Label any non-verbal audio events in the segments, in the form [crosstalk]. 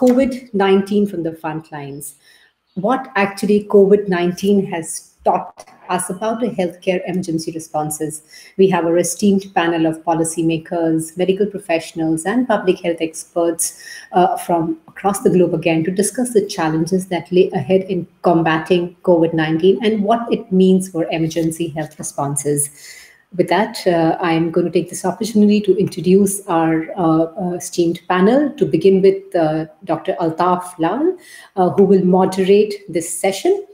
COVID 19 from the front lines. What actually COVID 19 has taught us about the healthcare emergency responses. We have our esteemed panel of policymakers, medical professionals, and public health experts uh, from across the globe again to discuss the challenges that lay ahead in combating COVID 19 and what it means for emergency health responses. With that, uh, I'm going to take this opportunity to introduce our uh, uh esteemed panel. To begin with, uh, Dr. Altaf Lal, uh, who will moderate this session.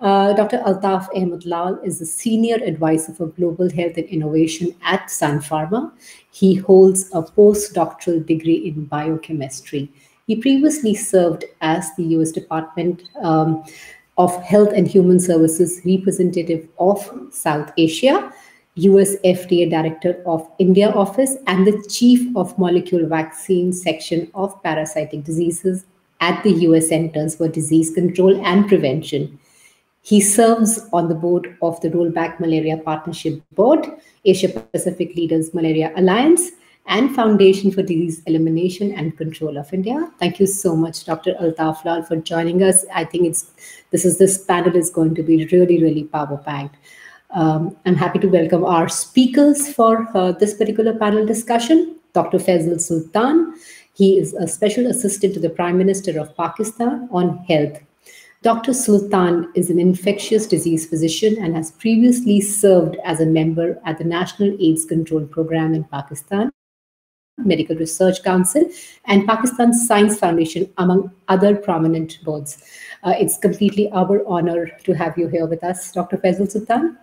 Uh, Dr. Altaf Ahmed Lal is the Senior Advisor for Global Health and Innovation at Sun Pharma. He holds a postdoctoral degree in biochemistry. He previously served as the US Department um, of Health and Human Services representative of South Asia, US FDA Director of India Office, and the Chief of Molecule Vaccine Section of Parasitic Diseases at the US Centers for Disease Control and Prevention. He serves on the board of the Rollback Malaria Partnership Board, Asia Pacific Leaders Malaria Alliance, and Foundation for Disease Elimination and Control of India. Thank you so much, Dr. Altaf Lal, for joining us. I think it's this is this panel is going to be really, really power packed. Um, I'm happy to welcome our speakers for uh, this particular panel discussion. Dr. Faisal Sultan. He is a special assistant to the Prime Minister of Pakistan on health Dr. Sultan is an infectious disease physician and has previously served as a member at the National AIDS Control Program in Pakistan, Medical Research Council, and Pakistan Science Foundation, among other prominent boards. Uh, it's completely our honor to have you here with us, Dr. Faisal Sultan.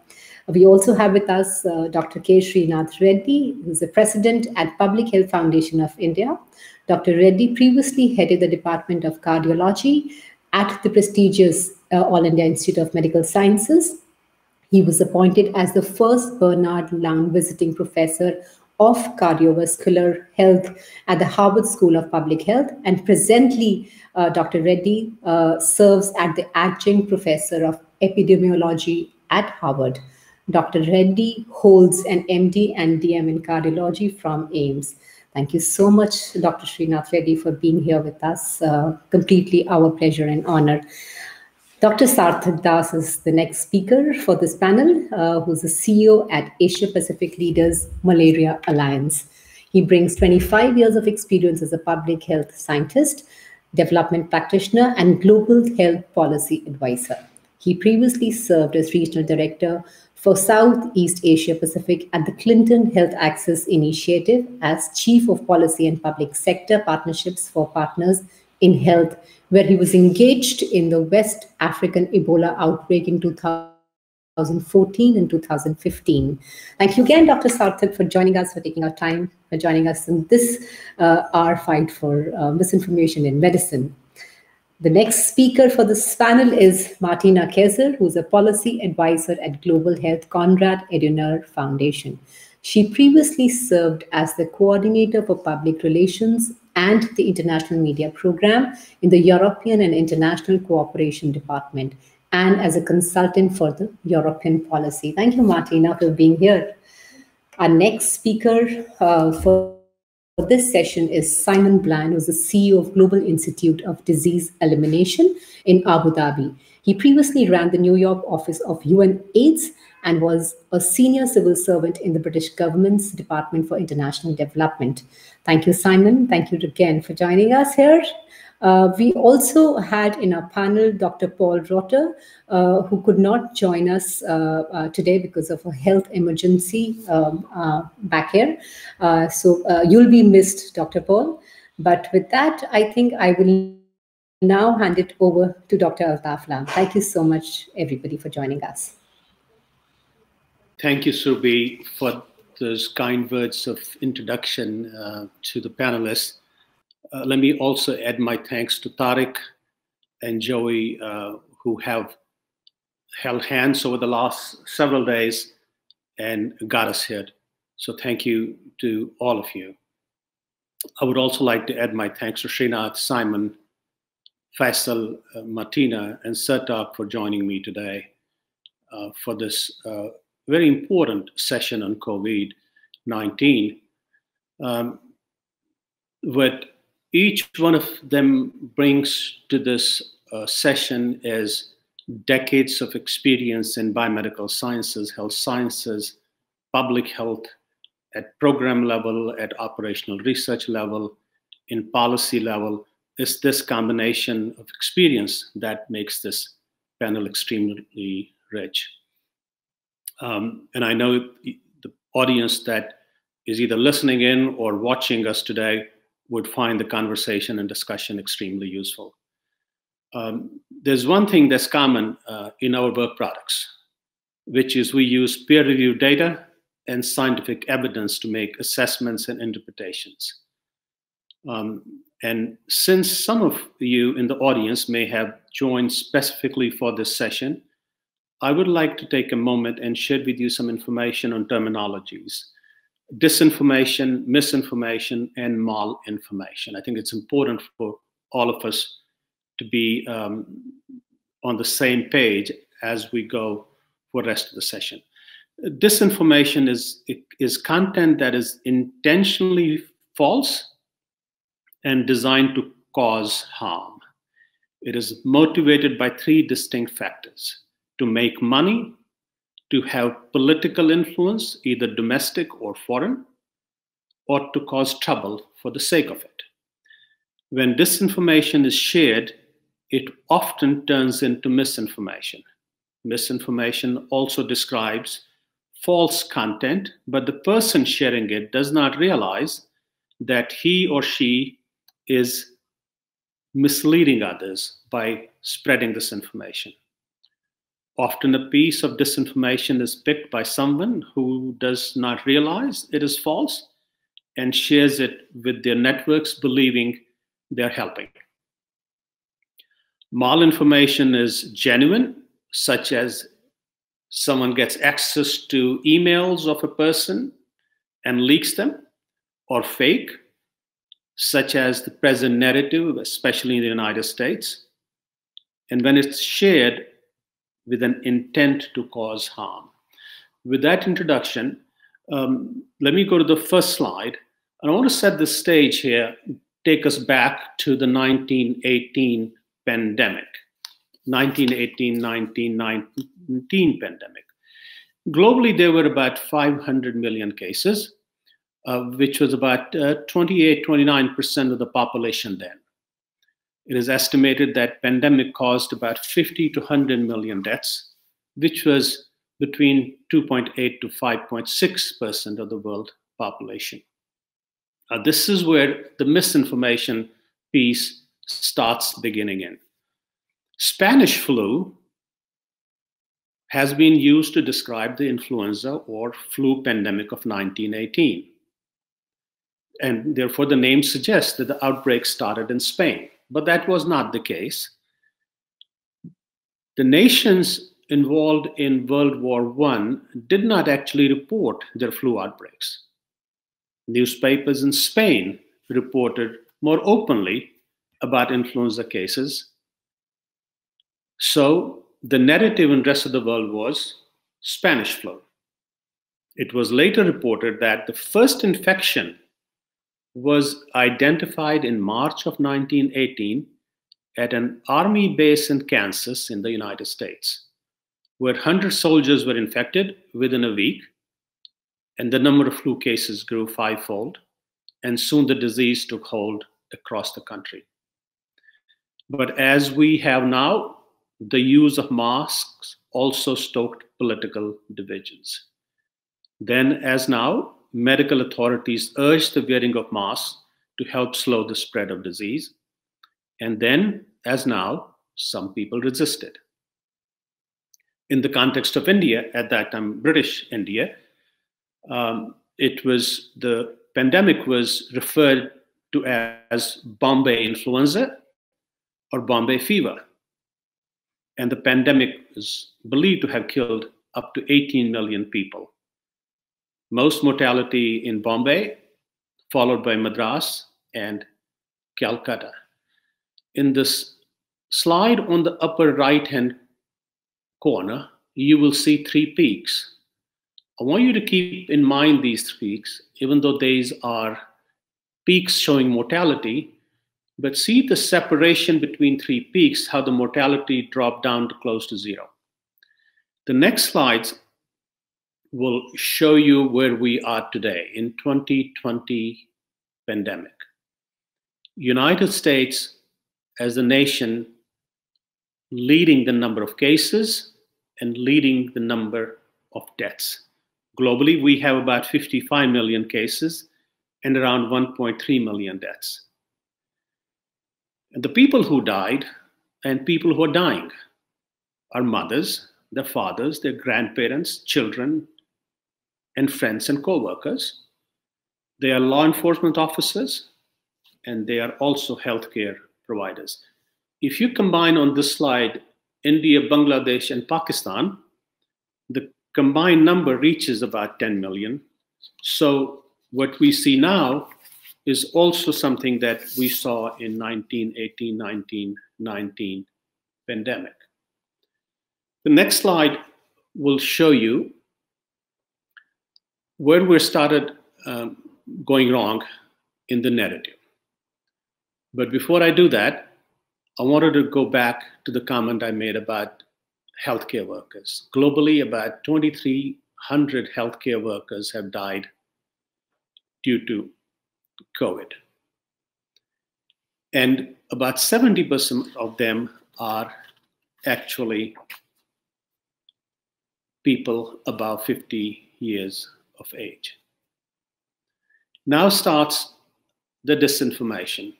We also have with us uh, Dr. K. Srinath Reddy, who's the president at Public Health Foundation of India. Dr. Reddy previously headed the Department of Cardiology at the prestigious uh, All India Institute of Medical Sciences. He was appointed as the first Bernard Lown visiting professor of cardiovascular health at the Harvard School of Public Health. And presently, uh, Dr. Reddy uh, serves as the adjunct professor of epidemiology at Harvard. Dr. Reddy holds an MD and DM in cardiology from AIIMS. Thank you so much, Dr. Srinath Reddy, for being here with us. Uh, completely our pleasure and honor. Dr. Sarthak Das is the next speaker for this panel, uh, who's the CEO at Asia Pacific Leaders Malaria Alliance. He brings 25 years of experience as a public health scientist, development practitioner, and global health policy advisor. He previously served as regional director for Southeast Asia Pacific at the Clinton Health Access Initiative as Chief of Policy and Public Sector Partnerships for Partners in Health, where he was engaged in the West African Ebola outbreak in 2014 and 2015. Thank you again, Dr. Sarthak, for joining us, for taking our time, for joining us in this, uh, our fight for uh, misinformation in medicine. The next speaker for this panel is Martina Kaiser, who's a policy advisor at Global Health Konrad Adenauer Foundation. She previously served as the coordinator for public relations and the international media program in the European and International Cooperation Department and as a consultant for the European policy. Thank you, Martina, for being here. Our next speaker uh, for this session is Simon Bland, who's the CEO of Global Institute of Disease Elimination in Abu Dhabi. He previously ran the New York office of UN AIDS and was a senior civil servant in the British government's Department for International Development. Thank you, Simon. Thank you again for joining us here. Uh, we also had in our panel Dr. Paul Rotter, uh, who could not join us uh, uh today because of a health emergency um, uh, back here. Uh, so you'll be missed, Dr. Paul. But with that, I think I will now hand it over to Dr. Altaf Lal. Thank you so much, everybody, for joining us. Thank you, Surbi, for those kind words of introduction to the panelists. Uh, let me also add my thanks to Tariq and Joey, uh, who have held hands over the last several days and got us here. So thank you to all of you. I would also like to add my thanks to Srinath, Simon, Faisal, uh, Martina, and Sarthak for joining me today uh, for this uh, very important session on COVID-19. Um, each one of them brings to this uh, session is decades of experience in biomedical sciences, health sciences, public health, at program level, at operational research level, in policy level. It's this combination of experience that makes this panel extremely rich. Um, and I know the audience that is either listening in or watching us today would find the conversation and discussion extremely useful. Um, there's one thing that's common uh, in our work products, which is we use peer-reviewed data and scientific evidence to make assessments and interpretations. Um, and since some of you in the audience may have joined specifically for this session, I would like to take a moment and share with you some information on terminologies. Disinformation, misinformation, and malinformation. I think it's important for all of us to be um, on the same page as we go for the rest of the session. Disinformation is, is content that is intentionally false and designed to cause harm. It is motivated by three distinct factors to make money, to have political influence, either domestic or foreign, or to cause trouble for the sake of it. When disinformation is shared, it often turns into misinformation. Misinformation also describes false content, but the person sharing it does not realize that he or she is misleading others by spreading this information. Often a piece of disinformation is picked by someone who does not realize it is false and shares it with their networks, believing they're helping. Malinformation is genuine, such as someone gets access to emails of a person and leaks them, or fake, such as the present narrative, especially in the United States, and when it's shared with an intent to cause harm. With that introduction, um, let me go to the first slide. And I want to set the stage here, take us back to the 1918 pandemic, 1918-1919 pandemic. Globally, there were about 500 million cases, uh, which was about uh, 28, 29% of the population then. It is estimated that pandemic caused about 50 to 100 million deaths, which was between 2.8 to 5.6% of the world population. Uh, this is where the misinformation piece starts beginning in. Spanish flu has been used to describe the influenza or flu pandemic of 1918. And therefore, the name suggests that the outbreak started in Spain but that was not the case. The nations involved in World War I did not actually report their flu outbreaks. Newspapers in Spain reported more openly about influenza cases. So the narrative in the rest of the world was Spanish flu. It was later reported that the first infection was identified in March of 1918 at an army base in Kansas in the United States, where 100 soldiers were infected within a week, and the number of flu cases grew fivefold, and soon the disease took hold across the country. But as we have now, the use of masks also stoked political divisions. Then, as now, medical authorities urged the wearing of masks to help slow the spread of disease. And then, as now, some people resisted. In the context of India, at that time, British India, um, it was the pandemic was referred to as Bombay influenza or Bombay fever. And the pandemic is believed to have killed up to 18 million people most mortality in Bombay, followed by Madras and Calcutta. In this slide on the upper right hand corner, you will see three peaks. I want you to keep in mind these peaks, even though these are peaks showing mortality, But see the separation between three peaks, how the mortality dropped down to close to zero. The next slides will show you where we are today in 2020 pandemic. United States as a nation leading the number of cases and leading the number of deaths. Globally, we have about 55 million cases and around 1.3 million deaths. And the people who died and people who are dying are mothers, their fathers, their grandparents, children, and friends and co-workers. They are law enforcement officers, and they are also healthcare providers. If you combine on this slide India, Bangladesh, and Pakistan, the combined number reaches about 10 million. So what we see now is also something that we saw in 1918, 1919 pandemic. The next slide will show you where we started um, going wrong in the narrative. But before I do that, I wanted to go back to the comment I made about healthcare workers. Globally, about 2,300 healthcare workers have died due to COVID. And about 70% of them are actually people above 50 years of age. Now starts the disinformation.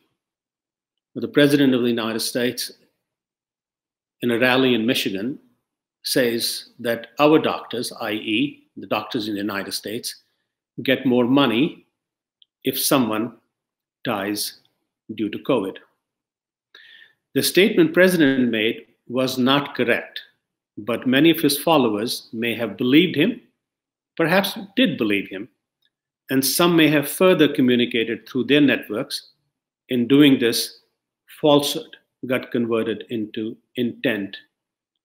The President of the United States, in a rally in Michigan, says that our doctors, i.e., the doctors in the United States, get more money if someone dies due to COVID. The statement President made was not correct, but many of his followers may have believed him, perhaps did believe him, and some may have further communicated through their networks. In doing this, falsehood got converted into intent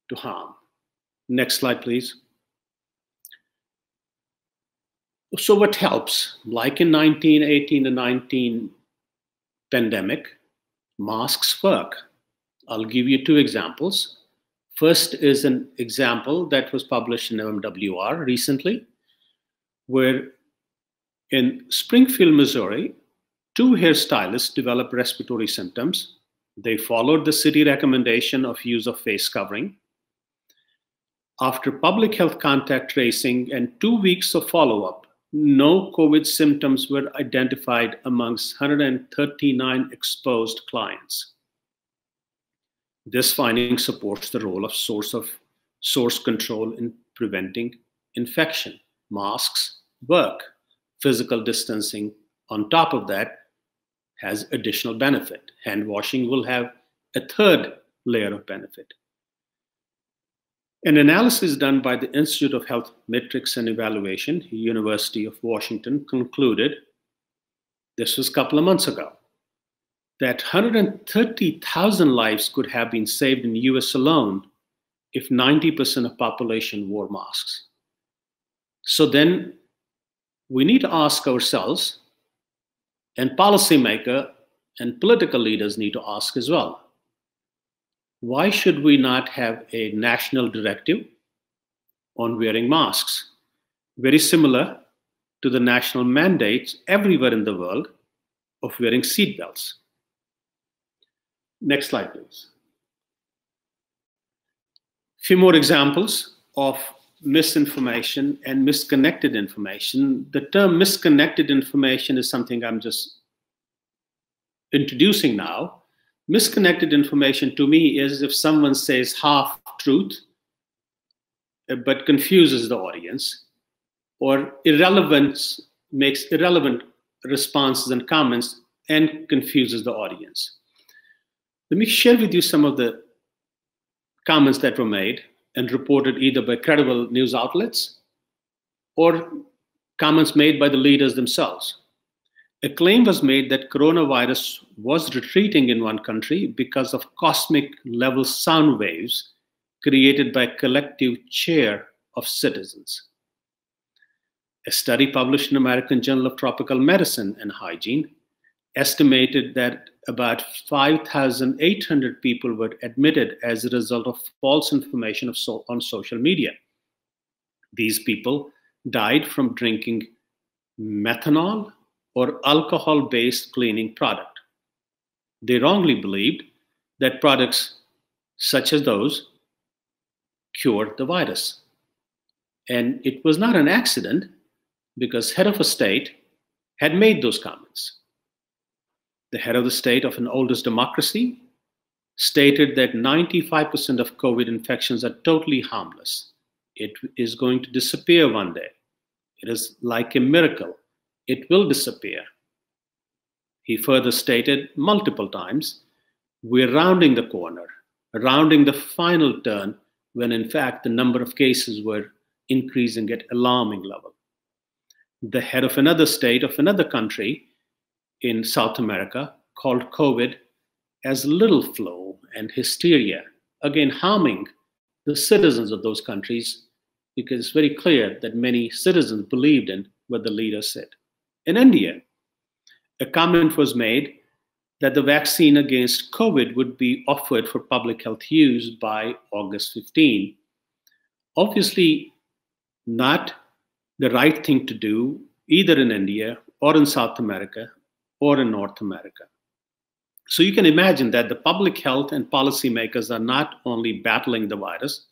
to harm. Next slide, please. So what helps? Like in 1918 and 19 pandemic, masks work. I'll give you two examples. First is an example that was published in MMWR recently, where in Springfield, Missouri, two hairstylists developed respiratory symptoms. They followed the city recommendation of use of face covering. After public health contact tracing and two weeks of follow-up, no COVID symptoms were identified amongst 139 exposed clients. This finding supports the role of source of source control in preventing infection. Masks work. Physical distancing on top of that has additional benefit. Hand washing will have a third layer of benefit. An analysis done by the Institute of Health Metrics and Evaluation, University of Washington, concluded, this was a couple of months ago, that 130,000 lives could have been saved in the US alone if 90% of population wore masks. So then we need to ask ourselves, and policymaker and political leaders need to ask as well, why should we not have a national directive on wearing masks? Very similar to the national mandates everywhere in the world of wearing seatbelts. Next slide, please. A Few more examples of misinformation and misconnected information. The term misconnected information is something I'm just introducing now. Misconnected information to me is if someone says half truth uh, but confuses the audience or irrelevance makes irrelevant responses and comments and confuses the audience. Let me share with you some of the comments that were made and reported either by credible news outlets or comments made by the leaders themselves a claim was made that coronavirus was retreating in one country because of cosmic level sound waves created by collective cheer of citizens. A study published in American Journal of Tropical Medicine and Hygiene estimated that about 5,800 people were admitted as a result of false information of so, on social media. These people died from drinking methanol or alcohol based cleaning product. They wrongly believed that products such as those cured the virus. And it was not an accident because head of a state had made those comments. The head of the state of an oldest democracy stated that 95% of COVID infections are totally harmless. It is going to disappear one day. It is like a miracle. It will disappear. He further stated multiple times, we're rounding the corner, rounding the final turn, when in fact the number of cases were increasing at alarming level. The head of another state of another country in South America called COVID as little flow and hysteria, again harming the citizens of those countries because it's very clear that many citizens believed in what the leader said. In India, a comment was made that the vaccine against COVID would be offered for public health use by August 15. Obviously, not the right thing to do either in India or in South America or in North America. So you can imagine that the public health and policymakers are not only battling the virus,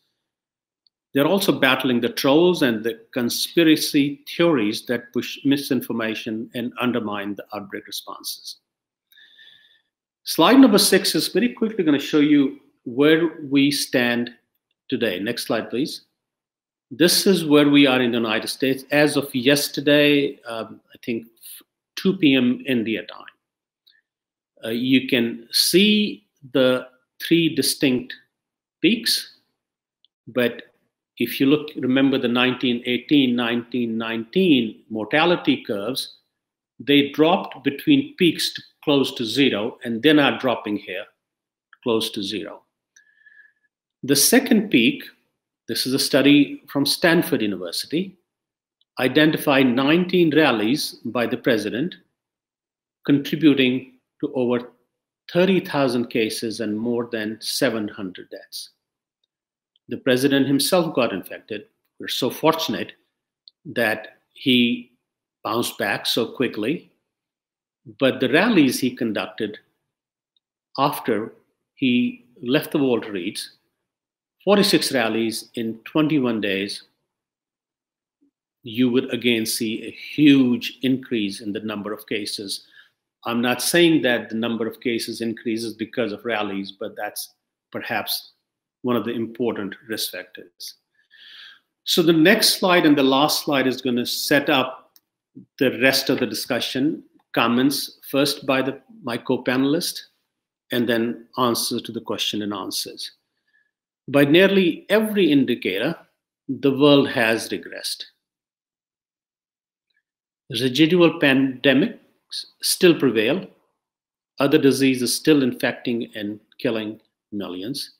they're also battling the trolls and the conspiracy theories that push misinformation and undermine the outbreak responses. Slide number six is very quickly going to show you where we stand today. Next slide, please. This is where we are in the United States as of yesterday, um, I think 2 p.m. India time. Uh, you can see the three distinct peaks, but if you look, remember the 1918, 1919 mortality curves, they dropped between peaks to close to zero, and then are dropping here close to zero. The second peak, this is a study from Stanford University, identified 19 rallies by the president, contributing to over 30,000 cases and more than 700 deaths. The president himself got infected. We're so fortunate that he bounced back so quickly. But the rallies he conducted after he left the Walter Reeds, 46 rallies in 21 days, you would again see a huge increase in the number of cases. I'm not saying that the number of cases increases because of rallies, but that's perhaps one of the important risk factors. So the next slide and the last slide is going to set up the rest of the discussion. Comments first by the, my co-panelist, and then answers to the question and answers. By nearly every indicator, the world has regressed. Residual pandemics still prevail. Other diseases still infecting and killing millions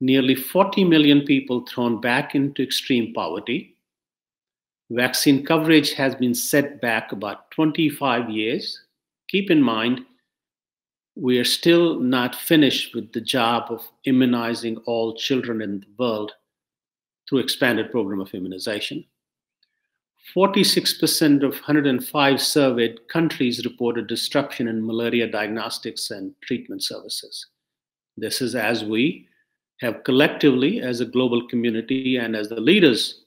nearly 40 million people thrown back into extreme poverty. Vaccine coverage has been set back about 25 years. Keep in mind, we are still not finished with the job of immunizing all children in the world through expanded program of immunization. 46% of 105 surveyed countries reported disruption in malaria diagnostics and treatment services. This is as we have collectively, as a global community and as the leaders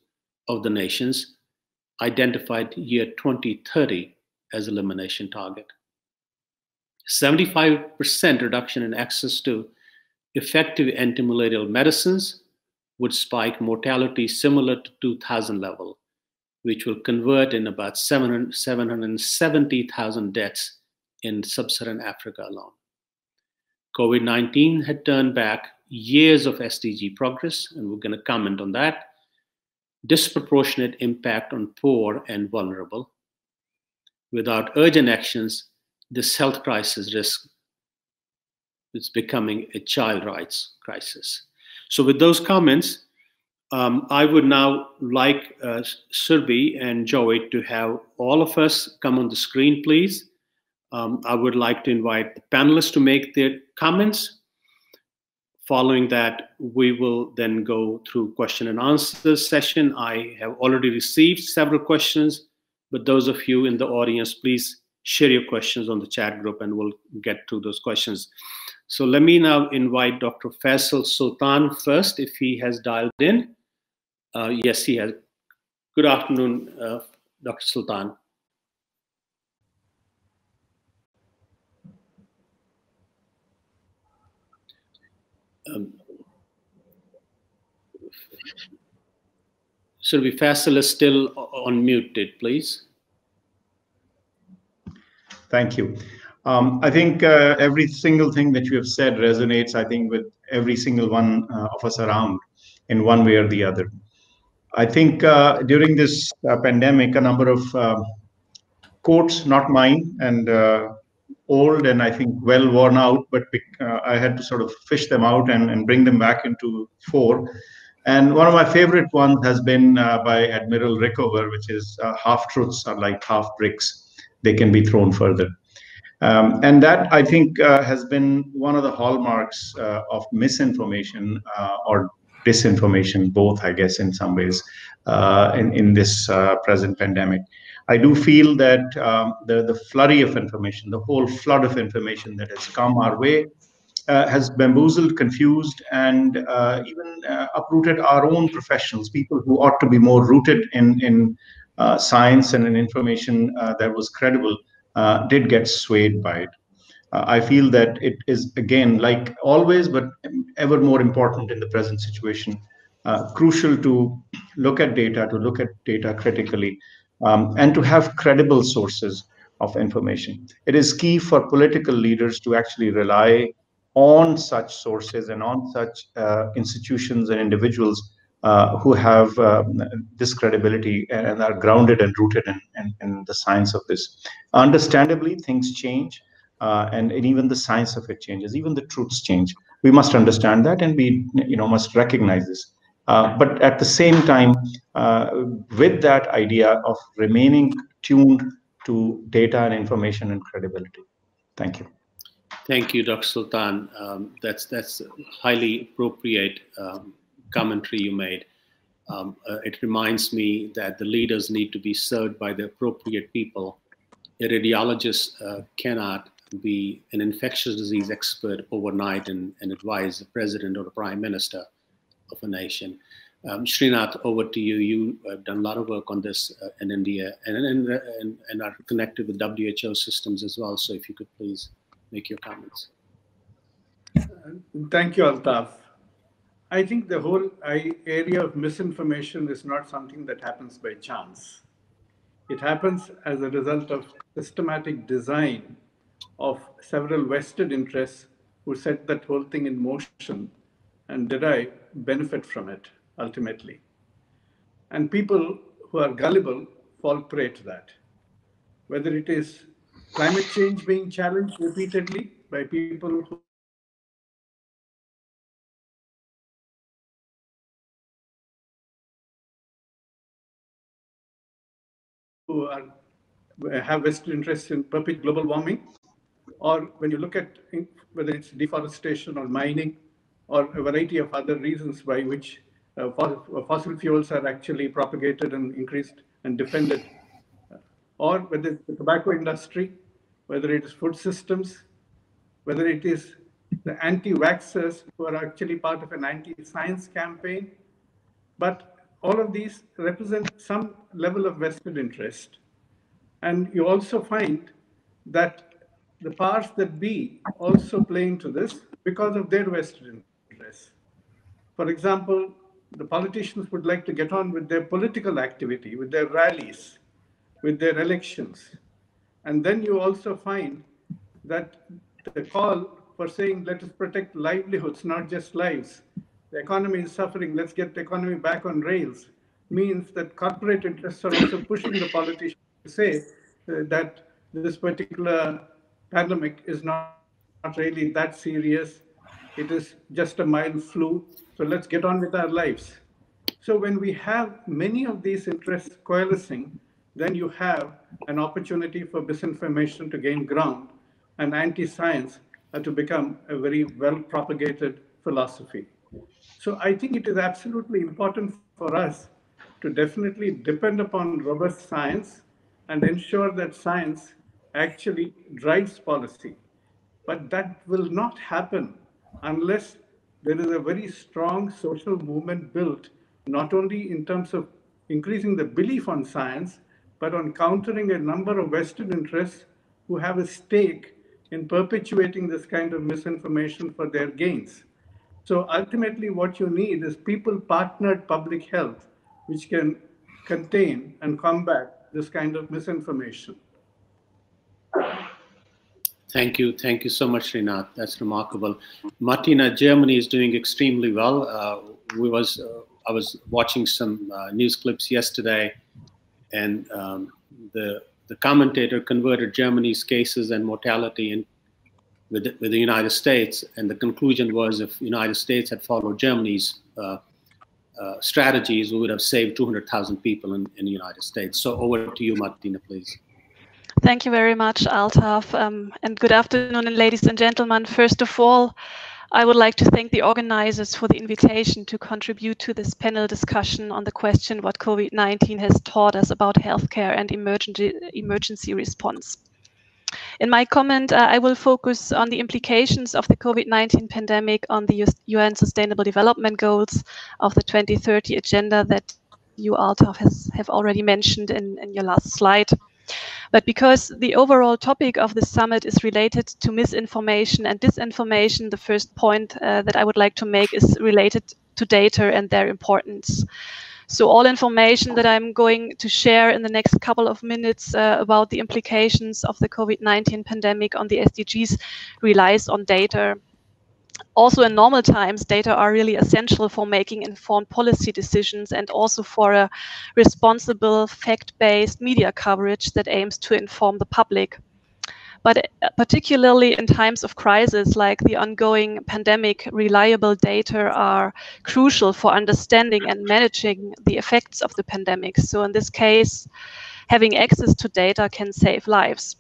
of the nations, identified year 2030 as elimination target. 75% reduction in access to effective antimalarial medicines would spike mortality similar to 2000 level, which will convert in about 770,000 deaths in sub-Saharan Africa alone. COVID-19 had turned back years of SDG progress, and we're going to comment on that. Disproportionate impact on poor and vulnerable. Without urgent actions, this health crisis risk is becoming a child rights crisis. So with those comments, um, I would now like uh, and Joey to have all of us come on the screen, please. Um, I would like to invite the panelists to make their comments. Following that, we will then go through question and answer session. I have already received several questions, but those of you in the audience, please share your questions on the chat group and we'll get to those questions. So let me now invite Dr. Faisal Sultan first, if he has dialed in. Uh, yes, he has. Good afternoon, uh, Dr. Sultan. Um, Surbi Faisal is still unmuted, please. Thank you. Um, I think uh, every single thing that you have said resonates, I think, with every single one uh, of us around in one way or the other. I think uh, during this uh, pandemic, a number of um, quotes, not mine, and uh, old and I think well worn out, but uh, I had to sort of fish them out and, and bring them back into fore. And one of my favorite ones has been by Admiral Rickover, which is half truths are like half bricks, they can be thrown further. Um, and that, I think, uh, has been one of the hallmarks uh, of misinformation uh, or disinformation, both, I guess, in some ways, uh, in, in this uh, present pandemic. I do feel that um, the, the flurry of information, the whole flood of information that has come our way, uh, has bamboozled, confused, and even uprooted our own professionals, people who ought to be more rooted in, in science and in information that was credible uh, did get swayed by it. Uh, I feel that it is, again, like always, but ever more important in the present situation, uh, crucial to look at data, to look at data critically, um, and to have credible sources of information. It is key for political leaders to actually rely on such sources and on such uh, institutions and individuals uh, who have um, this credibility and are grounded and rooted in, in, in, the science of this. Understandably, things change, uh, and, and even the science of it changes. Even the truths change. We must understand that, and we, you know, must recognize this. Uh, but at the same time, uh, with that idea of remaining tuned to data and information and credibility. Thank you. Thank you, Dr. Sultan. Um, that's that's highly appropriate um, commentary you made. Um, uh, it reminds me that the leaders need to be served by the appropriate people. A radiologist uh, cannot be an infectious disease expert overnight and, and, advise the president or the prime minister of a nation. Um, Srinath, over to you. You have done a lot of work on this uh, in India and, and, and, and are connected with WHO systems as well. So if you could please make your comments. Thank you, Altaf. I think the whole area of misinformation is not something that happens by chance. It happens as a result of systematic design of several vested interests who set that whole thing in motion and derive benefit from it ultimately. And people who are gullible fall prey to that. Whether it is climate change being challenged repeatedly by people who who are, have vested interests in perpetual global warming, or when you look at whether it's deforestation or mining, or a variety of other reasons by which uh, fossil fuels are actually propagated and increased and defended, or whether it's the tobacco industry, whether it is food systems, whether it is the anti-vaxxers who are actually part of an anti-science campaign. But all of these represent some level of vested interest. And you also find that the powers that be also play into this because of their vested interests. For example, the politicians would like to get on with their political activity, with their rallies, with their elections. And then you also find that the call for saying, let us protect livelihoods, not just lives, the economy is suffering, let's get the economy back on rails, means that corporate interests are also pushing the politicians to say uh, that this particular pandemic is not, not really that serious. It is just a mild flu. So let's get on with our lives. So when we have many of these interests coalescing, then you have an opportunity for misinformation to gain ground and anti-science uh, to become a very well propagated philosophy. So I think it is absolutely important for us to definitely depend upon robust science and ensure that science actually drives policy. But that will not happen unless there is a very strong social movement built, not only in terms of increasing the belief on science, but on countering a number of vested interests who have a stake in perpetuating this kind of misinformation for their gains. So ultimately, what you need is people partnered public health, which can contain and combat this kind of misinformation. Thank you. Thank you so much, Srinath. That's remarkable. Martina, Germany is doing extremely well. Uh, we was, uh, I was watching some uh, news clips yesterday, and um, the, the commentator converted Germany's cases and mortality in, with, the, with the United States, and the conclusion was if the United States had followed Germany's uh, uh, strategies, we would have saved 200,000 people in, in the United States. So over to you, Martina, please. Thank you very much, Altaf, um, and good afternoon, ladies and gentlemen. First of all, I would like to thank the organizers for the invitation to contribute to this panel discussion on the question what COVID-19 has taught us about healthcare and emergency, emergency response. In my comment, uh, I will focus on the implications of the COVID-19 pandemic on the UN Sustainable Development Goals of the 2030 Agenda that you, Altaf, has, have already mentioned in, in your last slide. But because the overall topic of the summit is related to misinformation and disinformation, the first point uh, that I would like to make is related to data and their importance. So all information that I'm going to share in the next couple of minutes uh, about the implications of the COVID-19 pandemic on the SDGs relies on data also in normal times, data are really essential for making informed policy decisions and also for a responsible, fact-based media coverage that aims to inform the public. But uh, particularly in times of crisis like the ongoing pandemic, reliable data are crucial for understanding and managing the effects of the pandemic. So in this case, having access to data can save lives.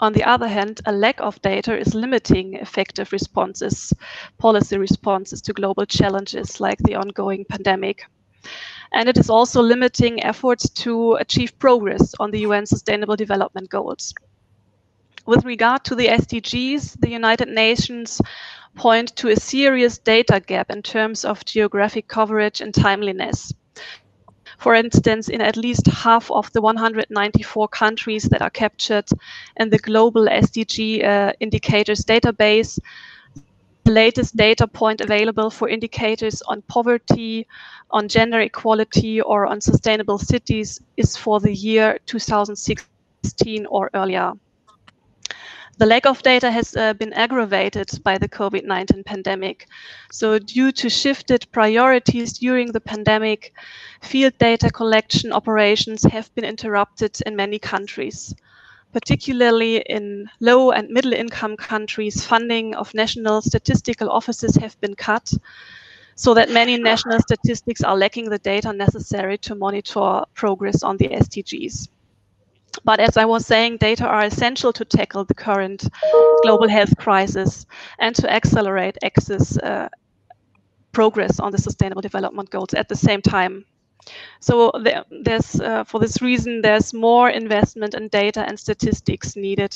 On the other hand, a lack of data is limiting effective responses, policy responses to global challenges like the ongoing pandemic. And it is also limiting efforts to achieve progress on the UN Sustainable Development Goals. With regard to the SDGs, the United Nations point to a serious data gap in terms of geographic coverage and timeliness for instance, in at least half of the 194 countries that are captured in the global SDG uh, indicators database, the latest data point available for indicators on poverty, on gender equality, or on sustainable cities is for the year 2016 or earlier. The lack of data has uh, been aggravated by the COVID-19 pandemic. So due to shifted priorities during the pandemic, field data collection operations have been interrupted in many countries. Particularly in low and middle income countries, funding of national statistical offices have been cut so that many national statistics are lacking the data necessary to monitor progress on the SDGs. But as I was saying, data are essential to tackle the current global health crisis and to accelerate access uh, progress on the Sustainable Development Goals at the same time. So there, there's, uh, for this reason, there's more investment in data and statistics needed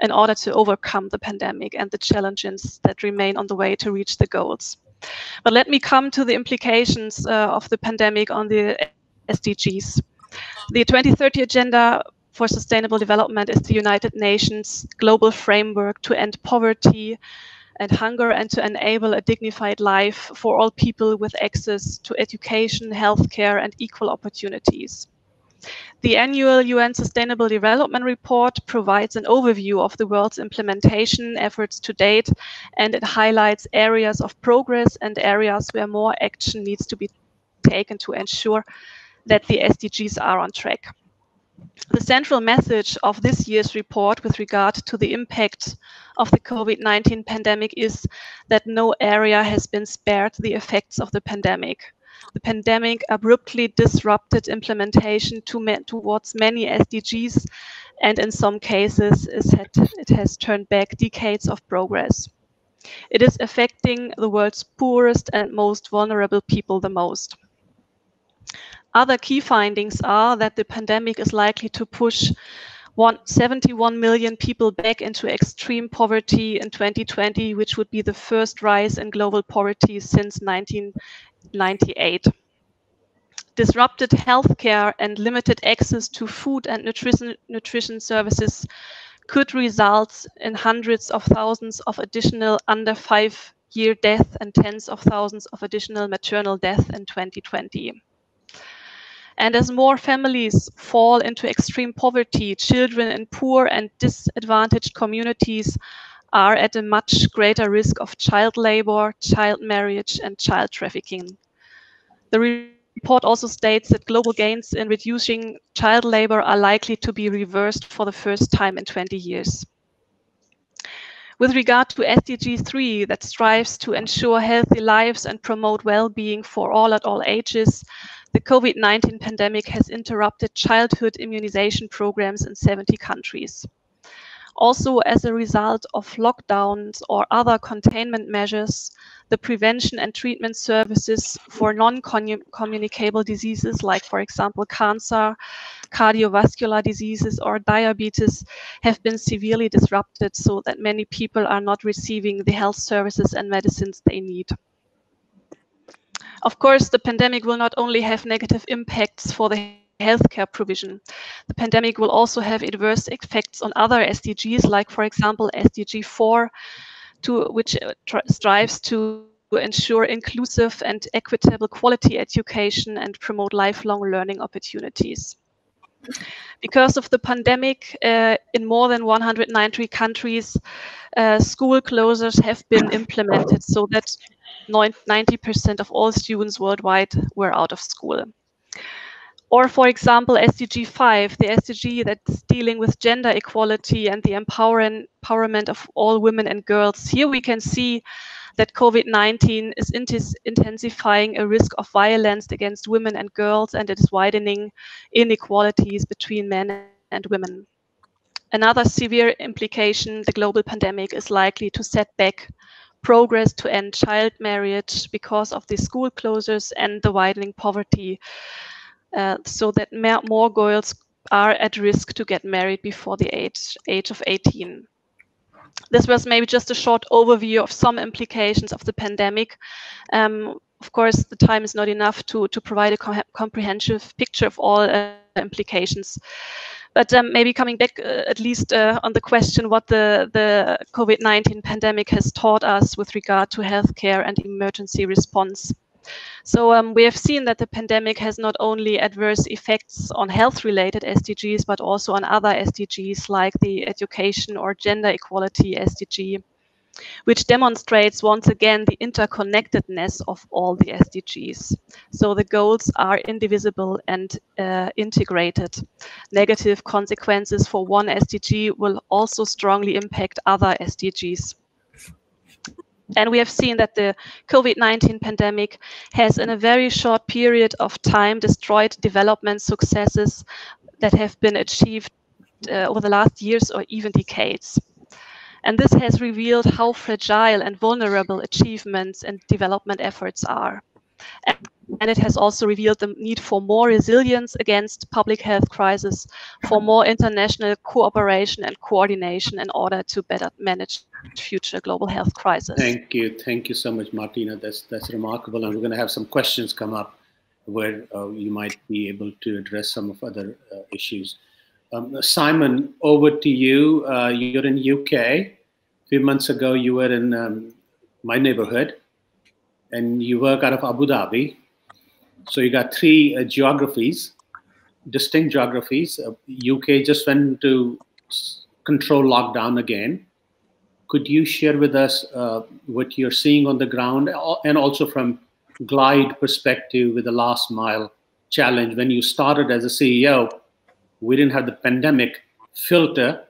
in order to overcome the pandemic and the challenges that remain on the way to reach the goals. But let me come to the implications uh, of the pandemic on the SDGs. The 2030 Agenda for Sustainable Development is the United Nations global framework to end poverty and hunger and to enable a dignified life for all people with access to education, healthcare, and equal opportunities. The annual UN Sustainable Development Report provides an overview of the world's implementation efforts to date, and it highlights areas of progress and areas where more action needs to be taken to ensure that the SDGs are on track. The central message of this year's report with regard to the impact of the COVID-19 pandemic is that no area has been spared the effects of the pandemic. the pandemic abruptly disrupted implementation to ma towards many SDGs, and in some cases, it has turned back decades of progress. It is affecting the world's poorest and most vulnerable people the most. Other key findings are that the pandemic is likely to push one, 71 million people back into extreme poverty in 2020, which would be the first rise in global poverty since 1998. Disrupted healthcare and limited access to food and nutrition, nutrition services could result in hundreds of thousands of additional under five year death and tens of thousands of additional maternal death in 2020. And as more families fall into extreme poverty, children in poor and disadvantaged communities are at a much greater risk of child labor, child marriage, and child trafficking. The report also states that global gains in reducing child labor are likely to be reversed for the first time in 20 years. With regard to SDG 3 that strives to ensure healthy lives and promote well-being for all at all ages, the COVID-19 pandemic has interrupted childhood immunization programs in 70 countries. Also, as a result of lockdowns or other containment measures, the prevention and treatment services for non-communicable diseases, like, for example, cancer, cardiovascular diseases, or diabetes, have been severely disrupted so that many people are not receiving the health services and medicines they need. Of course, the pandemic will not only have negative impacts for the healthcare provision. The pandemic will also have adverse effects on other SDGs, like, for example, SDG 4, to, which uh, strives to ensure inclusive and equitable quality education and promote lifelong learning opportunities. Because of the pandemic, uh, in more than 190 countries, uh, school closures have been implemented so that 90% of all students worldwide were out of school. Or, for example, SDG 5, the SDG that's dealing with gender equality and the empowerment of all women and girls. Here we can see that COVID-19 is intensifying a risk of violence against women and girls, and it is widening inequalities between men and women. Another severe implication, the global pandemic is likely to set back progress to end child marriage because of the school closures and the widening poverty uh, so that more girls are at risk to get married before the age, age of 18. This was maybe just a short overview of some implications of the pandemic. Um, of course, the time is not enough to, to provide a com comprehensive picture of all uh, implications. But um, maybe coming back uh, at least uh, on the question what the, the COVID-19 pandemic has taught us with regard to healthcare and emergency response. So um, we have seen that the pandemic has not only adverse effects on health-related SDGs, but also on other SDGs like the education or gender equality SDG, which demonstrates once again the interconnectedness of all the SDGs. So the goals are indivisible and uh, integrated. Negative consequences for one SDG will also strongly impact other SDGs. And we have seen that the COVID-19 pandemic has in a very short period of time destroyed development successes that have been achieved uh, over the last years or even decades. And this has revealed how fragile and vulnerable achievements and development efforts are. And it has also revealed the need for more resilience against public health crisis, for more international cooperation and coordination in order to better manage future global health crisis. Thank you. Thank you so much, Martina. That's, that's remarkable. And we're going to have some questions come up where uh, you might be able to address some of other uh, issues. Um, Simon, over to you. Uh, you're in UK. Few months ago, you were in um, my neighborhood and you work out of Abu Dhabi so you got three uh, geographies, distinct geographies. Uh, UK just went to control lockdown again. Could you share with us uh, what you're seeing on the ground and also from Glide perspective with the last mile challenge? When you started as a CEO, we didn't have the pandemic filter.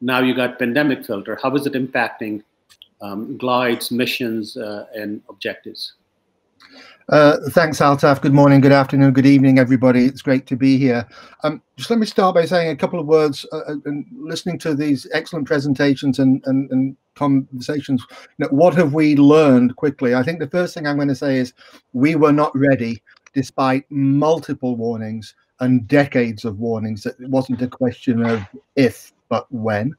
Now you got pandemic filter. How is it impacting um, Glide's missions uh, and objectives? Uh, thanks, Altaf. Good morning, good afternoon, good evening, everybody. It's great to be here. Um, just let me start by saying a couple of words uh, uh and listening to these excellent presentations and, and, and conversations. You know, what have we learned quickly? I think the first thing I'm going to say is we were not ready despite multiple warnings and decades of warnings. That it wasn't a question of if, but when.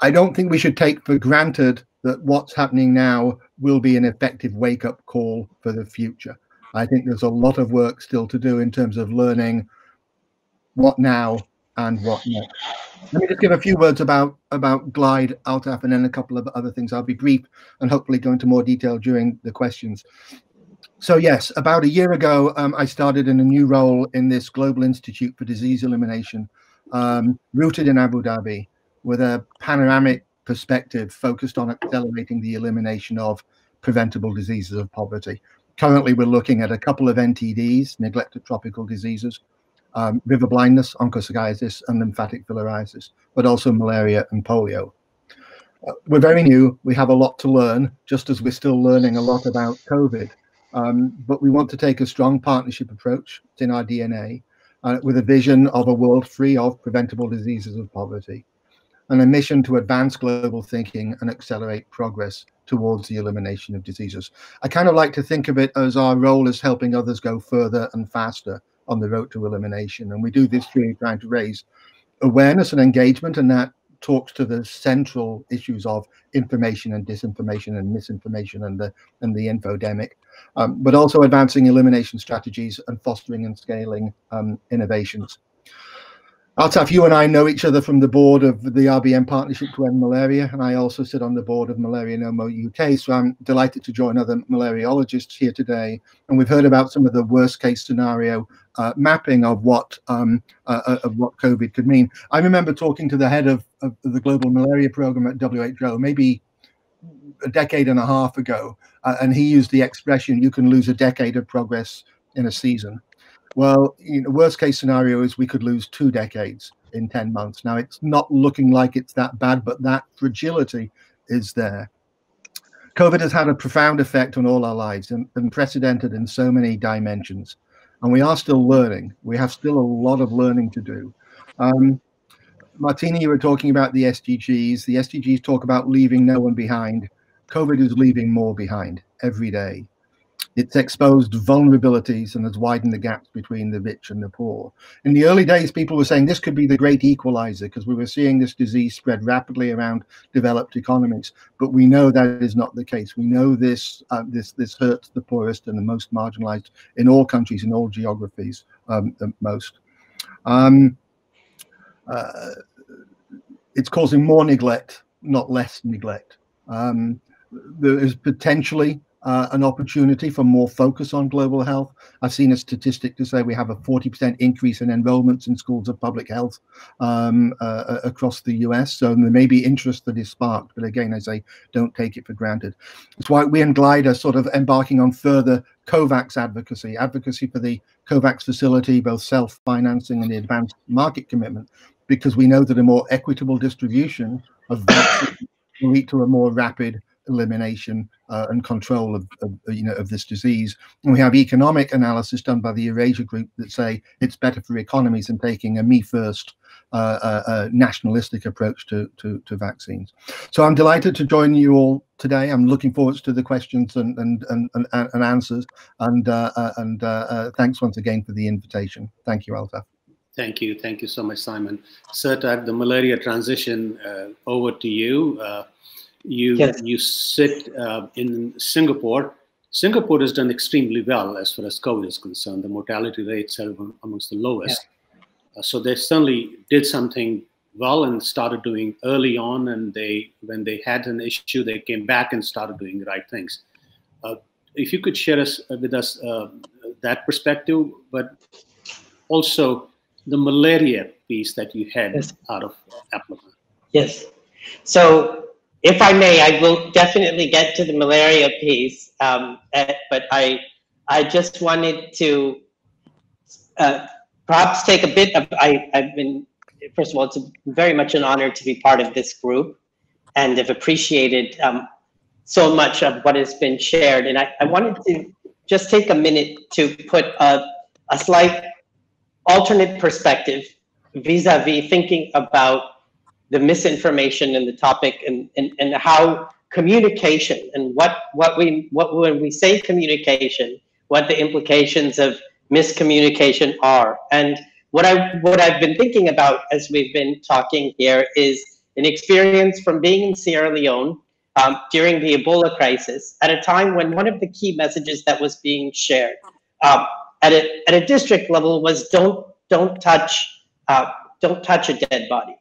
I don't think we should take for granted that what's happening now will be an effective wake up call for the future. I think there's a lot of work still to do in terms of learning what now and what next. Let me just give a few words about about Glide, Altaf, and then a couple of other things. I'll be brief and hopefully go into more detail during the questions. So yes, about a year ago, um, I started in a new role in this Global Institute for Disease Elimination, um, rooted in Abu Dhabi, with a panoramic perspective focused on accelerating the elimination of preventable diseases of poverty. Currently, we're looking at a couple of NTDs, neglected tropical diseases, um, river blindness, onchocerciasis, and lymphatic filariasis, but also malaria and polio. Uh, we're very new. We have a lot to learn, just as we're still learning a lot about COVID. Um, but we want to take a strong partnership approach. It's in our DNA, uh, with a vision of a world free of preventable diseases of poverty and a mission to advance global thinking and accelerate progress towards the elimination of diseases. I kind of like to think of it as our role as helping others go further and faster on the road to elimination. And we do this through trying to raise awareness and engagement, and that talks to the central issues of information and disinformation and misinformation and the and the infodemic, um, but also advancing elimination strategies and fostering and scaling um, innovations. Altaf, you and I know each other from the board of the RBM Partnership to End Malaria, and I also sit on the board of Malaria No More UK. So I'm delighted to join other malariologists here today. And we've heard about some of the worst case scenario uh, mapping of what um, uh, uh of what COVID could mean. I remember talking to the head of, of the global malaria program at WHO, maybe a decade and a half ago, uh, and he used the expression, "You can lose a decade of progress in a season." Well, you know, worst case scenario is we could lose two decades in 10 months. Now, it's not looking like it's that bad, but that fragility is there. COVID has had a profound effect on all our lives and unprecedented in so many dimensions. And we are still learning. We have still a lot of learning to do. Um, Martina, you were talking about the SDGs. The SDGs talk about leaving no one behind. COVID is leaving more behind every day. It's exposed vulnerabilities and has widened the gaps between the rich and the poor. In the early days, people were saying this could be the great equalizer because we were seeing this disease spread rapidly around developed economies. But we know that is not the case. We know this uh, this this hurts the poorest and the most marginalized in all countries, in all geographies, um, the most. Um, uh, it's causing more neglect, not less neglect. Um, there is potentially uh, an opportunity for more focus on global health. I've seen a statistic to say we have a 40% increase in enrollments in schools of public health um, uh, across the US. So there may be interest that is sparked, but again, as I say don't take it for granted. It's why we and Glide are sort of embarking on further COVAX advocacy, advocacy for the COVAX facility, both self-financing and the advanced market commitment, because we know that a more equitable distribution of vaccines will lead to a more rapid elimination uh, and control of, of, you know of this disease. And we have economic analysis done by the Eurasia Group that say it's better for economies than taking a me first uh, uh, uh, nationalistic approach to, to, to vaccines. So I'm delighted to join you all today. I'm looking forward to the questions and and and, and, and answers. And uh, uh, and thanks once again for the invitation. Thank you, Alta. Thank you. Thank you so much, Simon. Sarthak, the malaria transition over to you you yes. you sit uh, in Singapore. Singapore has done extremely well as far as COVID is concerned. The mortality rates are amongst the lowest. Yeah. Uh, so they certainly did something well and started doing early on. And they, when they had an issue, they came back and started doing the right things. Uh, if you could share us uh, with us uh, that perspective, but also the malaria piece that you had yes. out of Appleton. Yes. So if I may, I will definitely get to the malaria piece, um, eh, but I, I just wanted to uh, perhaps take a bit of, I, I've been, first of all, it's very much an honor to be part of this group and have appreciated um, so much of what has been shared. And I, I wanted to just take a minute to put a, a slight alternate perspective vis-a-vis thinking about the misinformation and the topic and, and, and how communication and what, what we what when we say communication, what the implications of miscommunication are. And what I what I've been thinking about as we've been talking here is an experience from being in Sierra Leone um, during the Ebola crisis at a time when one of the key messages that was being shared um, at a at a district level was don't don't touch uh, don't touch a dead body.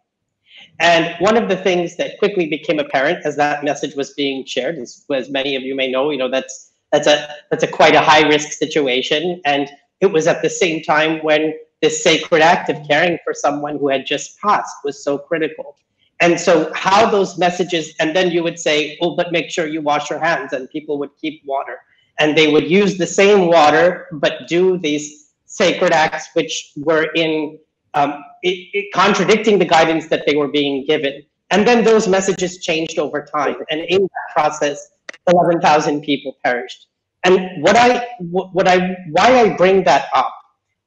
And one of the things that quickly became apparent as that message was being shared, as, as many of you may know, you know that's that's a that's a quite a high risk situation, and it was at the same time when this sacred act of caring for someone who had just passed was so critical. And so, how those messages, and then you would say, "Oh, but make sure you wash your hands," and people would keep water, and they would use the same water, but do these sacred acts, which were in um, it, it contradicting the guidance that they were being given. And then those messages changed over time. And in that process, 11,000 people perished. And what I, what I, why I bring that up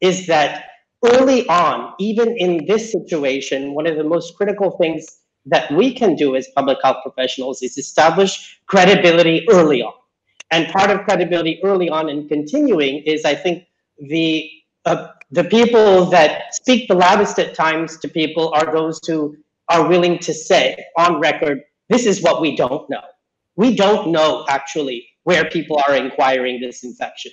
is that early on, even in this situation, one of the most critical things that we can do as public health professionals is establish credibility early on. And part of credibility early on and continuing is, I think, the uh, the people that speak the loudest at times to people are those who are willing to say on record, this is what we don't know. We don't know actually where people are inquiring this infection.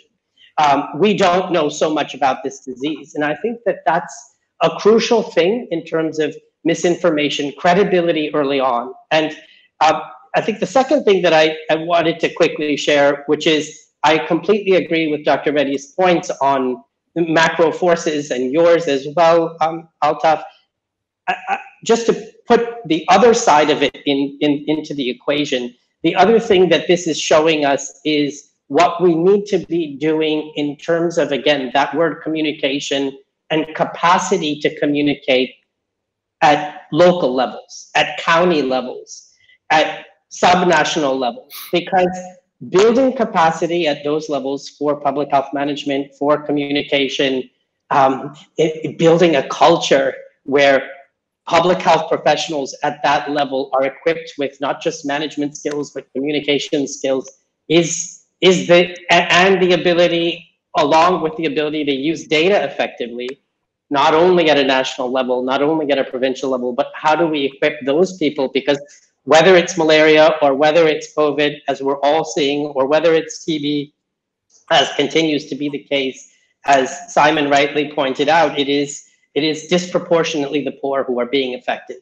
Um, we don't know so much about this disease. And I think that that's a crucial thing in terms of misinformation, credibility early on. And uh, I think the second thing that I, I wanted to quickly share, which is I completely agree with Dr. Reddy's points on macro forces and yours as well, um, Altaf. Just to put the other side of it in, in, into the equation, the other thing that this is showing us is what we need to be doing in terms of, again, that word communication and capacity to communicate at local levels, at county levels, at subnational levels, because building capacity at those levels for public health management, for communication, um, it, it building a culture where public health professionals at that level are equipped with not just management skills but communication skills is is the and the ability along with the ability to use data effectively not only at a national level not only at a provincial level but how do we equip those people? Because whether it's malaria or whether it's COVID, as we're all seeing, or whether it's TB, as continues to be the case, as Simon rightly pointed out, it is it is disproportionately the poor who are being affected.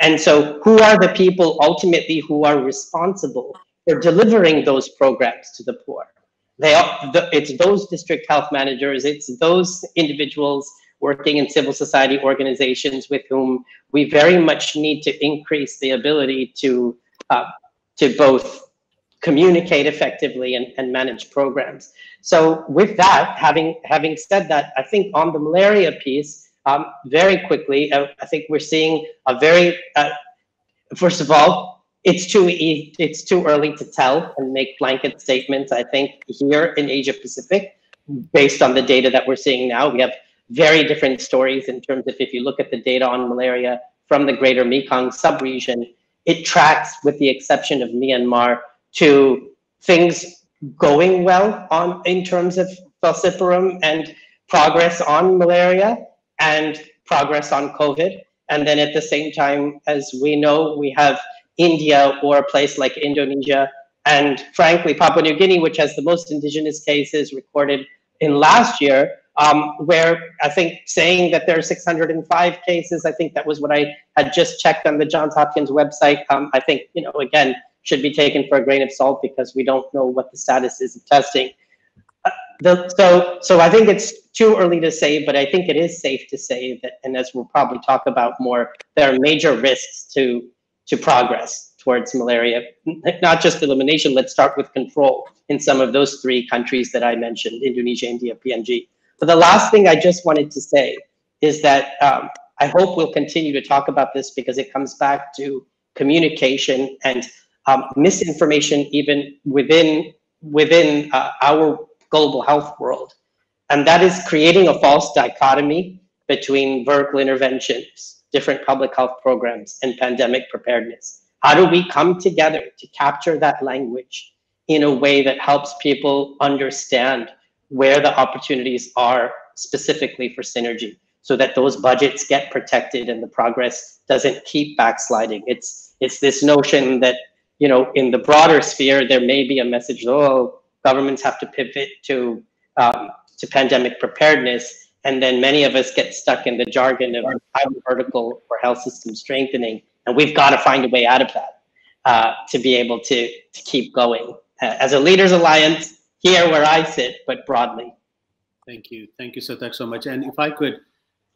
And so, who are the people ultimately who are responsible for delivering those programs to the poor? They are, it's those district health managers, it's those individuals working in civil society organizations with whom we very much need to increase the ability to uh, to both communicate effectively and, and manage programs. So with that, having having said that, I think on the malaria piece, um, very quickly, uh, I think we're seeing a very, uh, first of all, it's too e it's too early to tell and make blanket statements. I think here in Asia Pacific, based on the data that we're seeing now, we have very different stories in terms of if you look at the data on malaria from the greater Mekong subregion, it tracks, with the exception of Myanmar, to things going well on in terms of falciparum and progress on malaria and progress on COVID. And then at the same time, as we know, we have India or a place like Indonesia and frankly, Papua New Guinea, which has the most indigenous cases recorded in last year, um, where I think saying that there are 605 cases, I think that was what I had just checked on the Johns Hopkins website. Um, I think, you know, again, should be taken for a grain of salt because we don't know what the status is of testing. Uh, the, so, so I think it's too early to say, but I think it is safe to say that, and as we'll probably talk about more, there are major risks to, to progress towards malaria, not just elimination, let's start with control in some of those three countries that I mentioned, Indonesia, India, PNG. But the last thing I just wanted to say is that um, I hope we'll continue to talk about this because it comes back to communication and um, misinformation even within within uh, our global health world. And that is creating a false dichotomy between vertical interventions, different public health programs, and pandemic preparedness. How do we come together to capture that language in a way that helps people understand where the opportunities are specifically for synergy so that those budgets get protected and the progress doesn't keep backsliding. It's it's this notion that you know in the broader sphere there may be a message oh governments have to pivot to um, to pandemic preparedness and then many of us get stuck in the jargon of highly vertical or health system strengthening and we've got to find a way out of that uh, to be able to to keep going uh, as a leaders alliance here where I sit, but broadly. Thank you. Thank you, Sarthak, so much. And if I could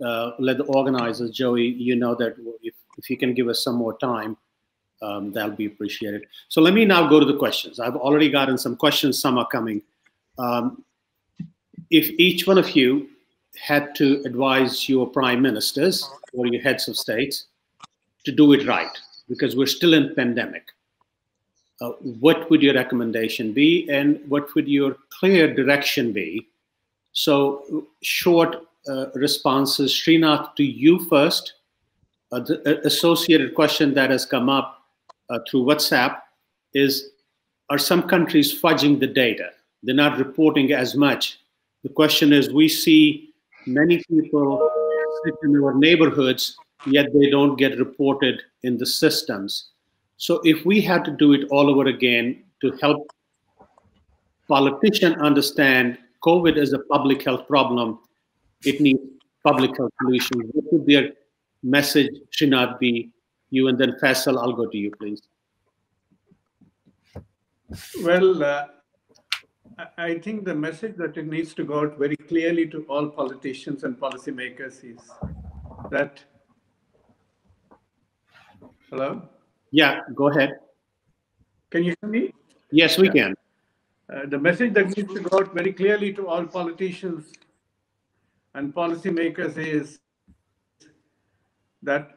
uh, let the organizers, Joey, you know that if, if you can give us some more time, um, that'll be appreciated. So let me now go to the questions. I've already gotten some questions, some are coming. Um, if each one of you had to advise your prime ministers or your heads of states to do it right, because we're still in pandemic, uh, what would your recommendation be and what would your clear direction be? So short uh, responses. Srinath, to you first. Uh, the associated question that has come up uh, through WhatsApp is, are some countries fudging the data? They're not reporting as much. The question is, we see many people in our neighborhoods, yet they don't get reported in the systems. So if we had to do it all over again to help politicians understand COVID is a public health problem, it needs public health solutions. What would their message should not be? You and then Faisal, I'll go to you, please. Well, uh, I think the message that it needs to go out very clearly to all politicians and policymakers is that. Hello? Yeah, go ahead. Can you hear me? Yes, we can. Uh, the message that needs to go out very clearly to all politicians and policymakers is that.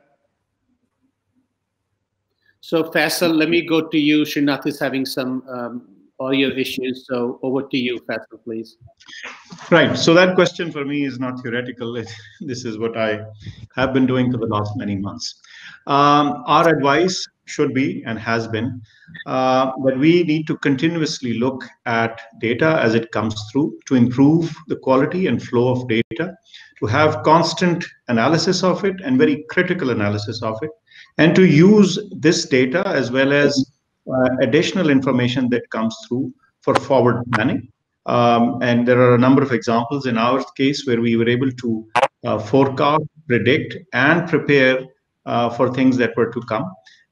So Faisal, let me go to you. Srinath is having some um, audio issues, so over to you, Faisal, please. Right. So that question for me is not theoretical. this is what I have been doing for the last many months. Um, our advice should be and has been uh, we need to continuously look at data as it comes through to improve the quality and flow of data, to have constant analysis of it and very critical analysis of it, and to use this data as well as uh, additional information that comes through for forward planning. Um, and there are a number of examples in our case where we were able to uh, forecast, predict, and prepare uh, for things that were to come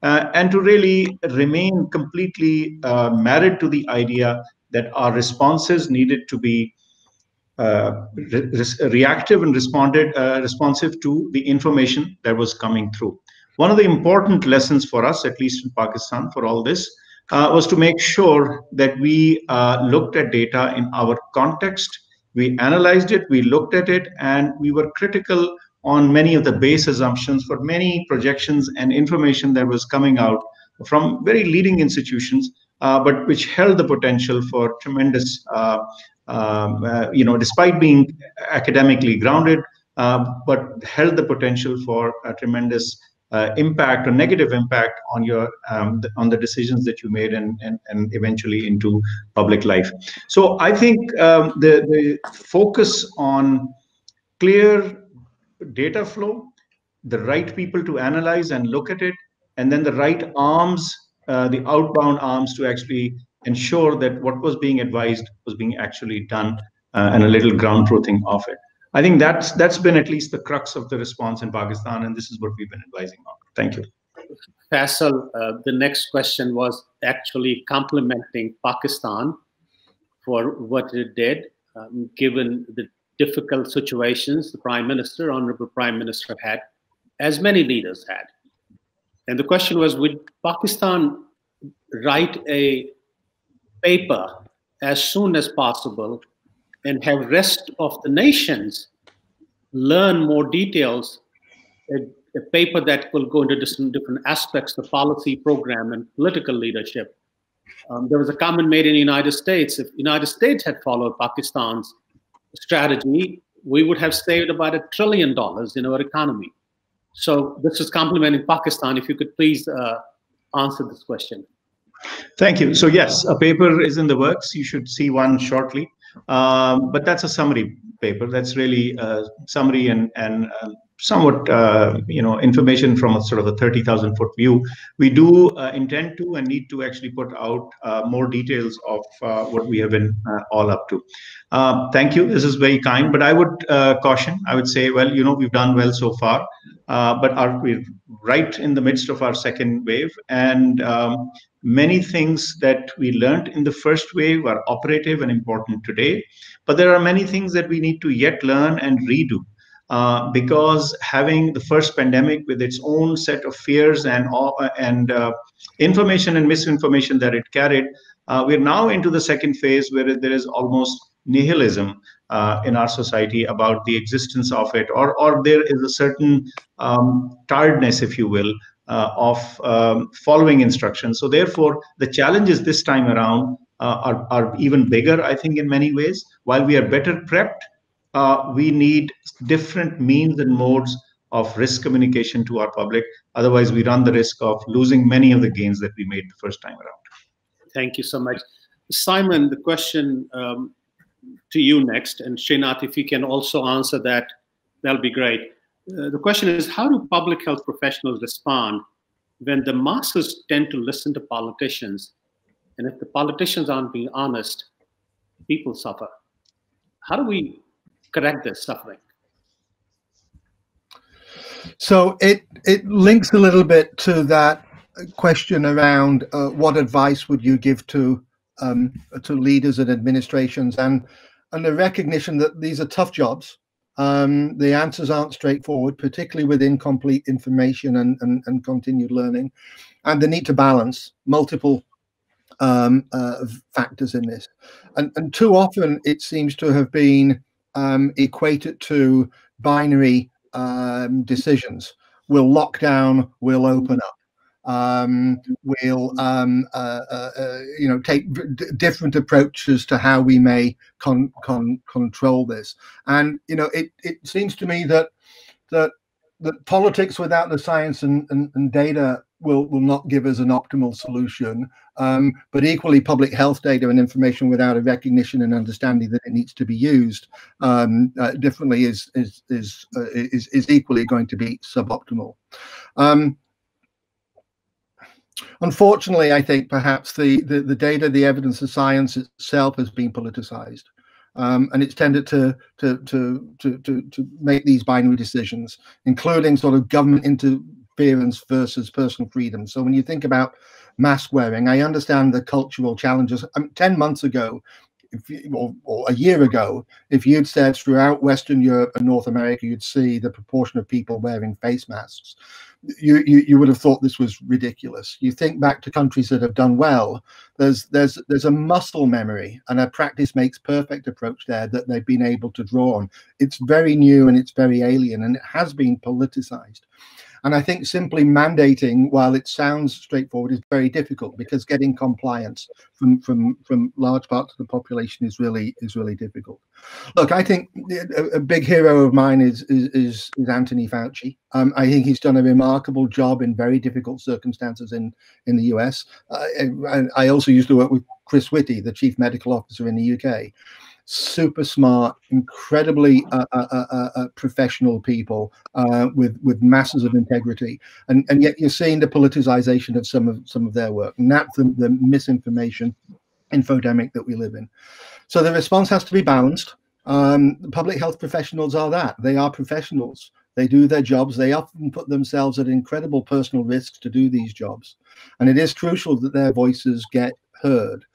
uh, and to really remain completely uh, married to the idea that our responses needed to be uh, re reactive and responded uh, responsive to the information that was coming through. One of the important lessons for us, at least in Pakistan, for all this, uh, was to make sure that we uh, looked at data in our context. We analyzed it, we looked at it, and we were critical on many of the base assumptions for many projections and information that was coming out from very leading institutions, uh, but which held the potential for tremendous, uh, um, uh, you know, despite being academically grounded, uh, but held the potential for a tremendous uh, impact or negative impact on your um, on the decisions that you made and, and and eventually into public life. So I think um, the the focus on clear data flow, the right people to analyze and look at it, and then the right arms, uh, the outbound arms to actually ensure that what was being advised was being actually done uh, and a little ground truthing of it. I think that's that's been at least the crux of the response in Pakistan, and this is what we've been advising on. Thank you. Faisal, uh, the next question was actually complimenting Pakistan for what it did, um, given the difficult situations the prime minister, honorable prime minister had, as many leaders had. And the question was, would Pakistan write a paper as soon as possible and have rest of the nations learn more details, a, a paper that will go into different, different aspects of policy program and political leadership Um, there was a comment made in the United States. If United States had followed Pakistan's strategy, we would have saved about a trillion dollars in our economy. So this is complimenting Pakistan. If you could please uh, answer this question. Thank you. So yes, a paper is in the works. You should see one shortly. Um, but that's a summary paper. That's really a summary and and uh, somewhat uh, you know information from a sort of a 30,000 foot view. We do uh, intend to and need to actually put out uh, more details of uh, what we have been uh, all up to. Um, thank you. This is very kind, but I would caution. I would say, well, you know, we've done well so far, but are we right in the midst of our second wave and um, many things that we learned in the first wave are operative and important today but there are many things that we need to yet learn and redo uh, because having the first pandemic with its own set of fears and uh, and uh, information and misinformation that it carried uh, we're now into the second phase where there is almost nihilism uh, in our society about the existence of it or or there is a certain um, tiredness if you will uh, of um, following instructions. So therefore, the challenges this time around are, are even bigger, I think, in many ways. While we are better prepped, uh, we need different means and modes of risk communication to our public. Otherwise, we run the risk of losing many of the gains that we made the first time around. Thank you so much. Simon, the question um, to you next, and Srinath, if you can also answer that, that'll be great. Uh, the question is how do public health professionals respond when the masses tend to listen to politicians and if the politicians aren't being honest people suffer how do we correct this suffering so it it links a little bit to that question around uh, what advice would you give to um, to leaders and administrations and and the recognition that these are tough jobs um, the answers aren't straightforward, particularly with incomplete information and, and, and continued learning. And the need to balance multiple um, uh, factors in this. And, and too often it seems to have been um, it to binary um, decisions. We'll lock down, we'll open up um, we'll um, uh, uh, uh, you know take different approaches to how we may con con control this. And you know, it it seems to me that that that politics without the science and, and, and data will will not give us an optimal solution. Um, but equally, public health data and information without a recognition and understanding that it needs to be used um, uh, differently is is is, uh, is is equally going to be suboptimal. Um, Unfortunately, I think perhaps the, the, the data, the evidence, the science itself has been politicized. Um, and it's tended to, to, to, to, to, make these binary decisions, including sort of government versus personal freedom. So when you think about mask wearing, I understand the cultural challenges. Mean, 10 months ago, you, or, or, a year ago, if you'd said throughout Western Europe and North America, you'd see the proportion of people wearing face masks you, you, you would have thought this was ridiculous. You think back to countries that have done well. There's there's there's a muscle memory and a practice makes perfect approach there that they've been able to draw on. It's very new and it's very alien and it has been politicized. And I think simply mandating, while it sounds straightforward, is very difficult because getting compliance from from from large parts of the population is really is really difficult. Look, I think a, a big hero of mine is is is, Anthony Fauci. Um, I think he's done a remarkable job in very difficult circumstances in in the US. Uh, and I also used to work with Chris Whitty, the chief medical officer in the UK super smart, incredibly uh, uh, uh, uh, uh professional people uh, with with masses of integrity, and and yet you're seeing the politicization of some of some of their work, that's the, the misinformation infodemic that we live in. So the response has to be balanced. Um, public health professionals are that they are professionals. They do their jobs. They often put themselves at incredible personal risks to do these jobs, and it is crucial that their voices get heard.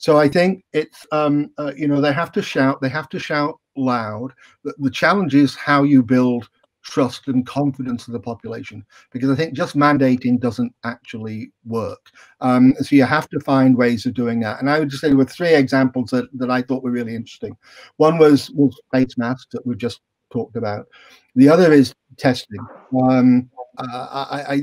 So I think it's um, uh, you know they have to shout, they have to shout loud. The, the challenge is how you build trust and confidence of the population because I think just mandating doesn't actually work. Um, so you have to find ways of doing that. And I would just say there were three examples that, that I thought were really interesting. One was, was face masks that we've just talked about. The other is testing. Um, uh, I, I,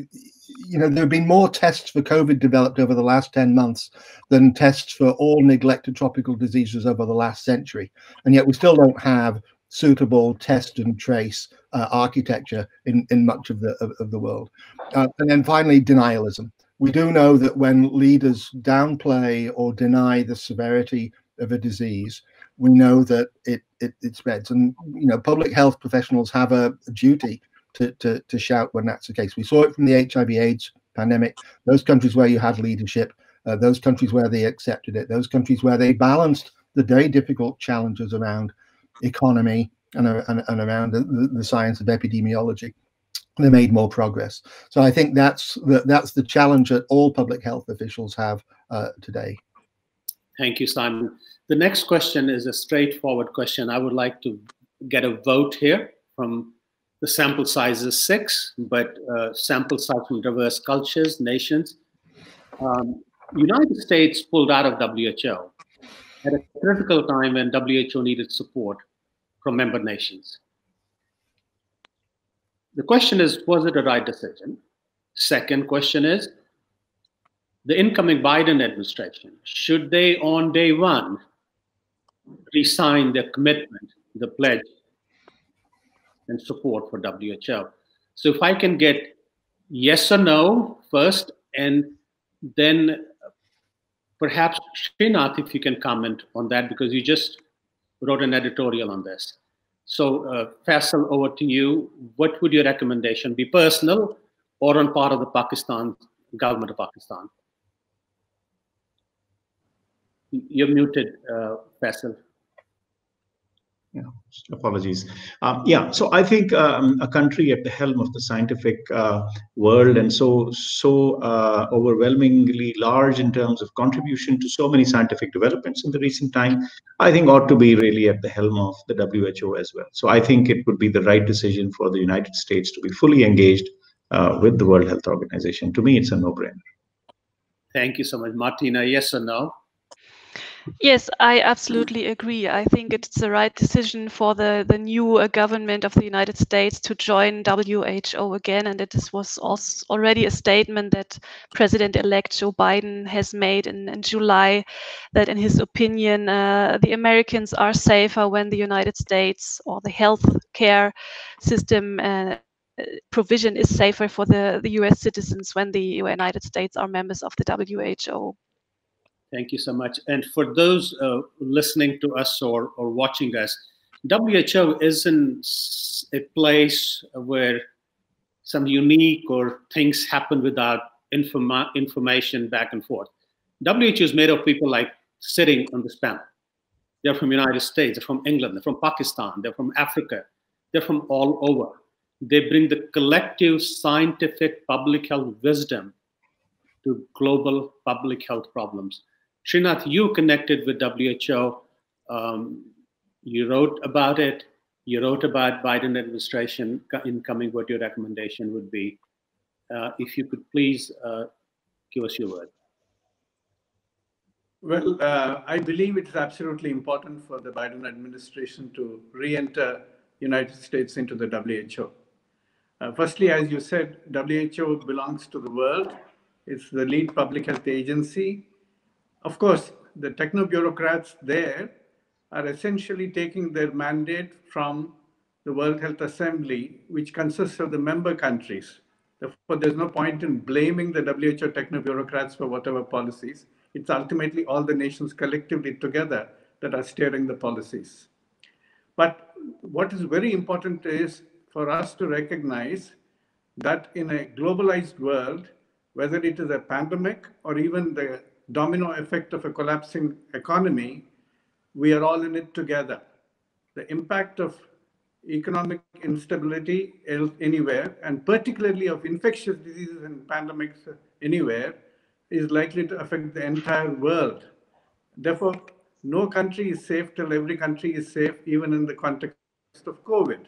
you know, there have been more tests for COVID developed over the last 10 months than tests for all neglected tropical diseases over the last century. And yet we still don't have suitable test and trace uh, architecture in, in much of the, of, of the world. Uh, and then finally, denialism. We do know that when leaders downplay or deny the severity of a disease, we know that it, it, it spreads. And, you know, public health professionals have a, a duty to, to, to shout when that's the case. We saw it from the HIV AIDS pandemic. Those countries where you had leadership, uh, those countries where they accepted it, those countries where they balanced the very difficult challenges around economy and, and, and around the, the, science of epidemiology they made more progress. So I think that's the, that's the challenge that all public health officials have uh, today. Thank you, Simon. The next question is a straightforward question. I would like to get a vote here from the sample size is six, but uh, sample size from diverse cultures, nations. Um, United States pulled out of WHO at a critical time when WHO needed support from member nations. The question is, was it a right decision? Second question is, the incoming Biden administration, should they on day one resign their commitment, the pledge and support for WHO. So if I can get yes or no first, and then perhaps Srinath, if you can comment on that, because you just wrote an editorial on this. So uh, Faisal, over to you. What would your recommendation be, personal or on part of the Pakistan government of Pakistan? You're muted, uh, Faisal apologies. Um, yeah, so I think um, a country at the helm of the scientific uh, world and so so uh, overwhelmingly large in terms of contribution to so many scientific developments in the recent time, I think ought to be really at the helm of the WHO as well. So I think it would be the right decision for the United States to be fully engaged uh, with the World Health Organization. To me, it's a no-brainer. Thank you so much, Martina. Yes or no? Yes, I absolutely agree. I think it's the right decision for the, the new uh, government of the United States to join WHO again. And it was also already a statement that President elect Joe Biden has made in, in July that, in his opinion, uh, the Americans are safer when the United States or the health care system. Uh, provision is safer for the, the US citizens when the United States are members of the WHO. Thank you so much. And for those uh, listening to us or, or watching us, WHO isn't a place where some unique or things happen without informa- information back and forth. WHO is made of people like sitting on this panel. They're from United States, they're from England, they're from Pakistan, they're from Africa, they're from all over. They bring the collective scientific public health wisdom to global public health problems. Srinath, you connected with WHO. Um, you wrote about it. You wrote about Biden administration incoming. What your recommendation would be? Uh, if you could please uh, give us your word. Well, uh, I believe it is absolutely important for the Biden administration to re-enter United States into the WHO. Uh, firstly, as you said, WHO belongs to the world. It's the lead public health agency. Of course, the techno bureaucrats there are essentially taking their mandate from the World Health Assembly, which consists of the member countries. Therefore, there's no point in blaming the WHO techno bureaucrats for whatever policies. It's ultimately all the nations collectively together that are steering the policies. But what is very important is for us to recognize that in a globalized world, whether it is a pandemic or even the domino effect of a collapsing economy, we are all in it together. The impact of economic instability anywhere, and particularly of infectious diseases and pandemics anywhere, is likely to affect the entire world. Therefore, no country is safe till every country is safe, even in the context of COVID.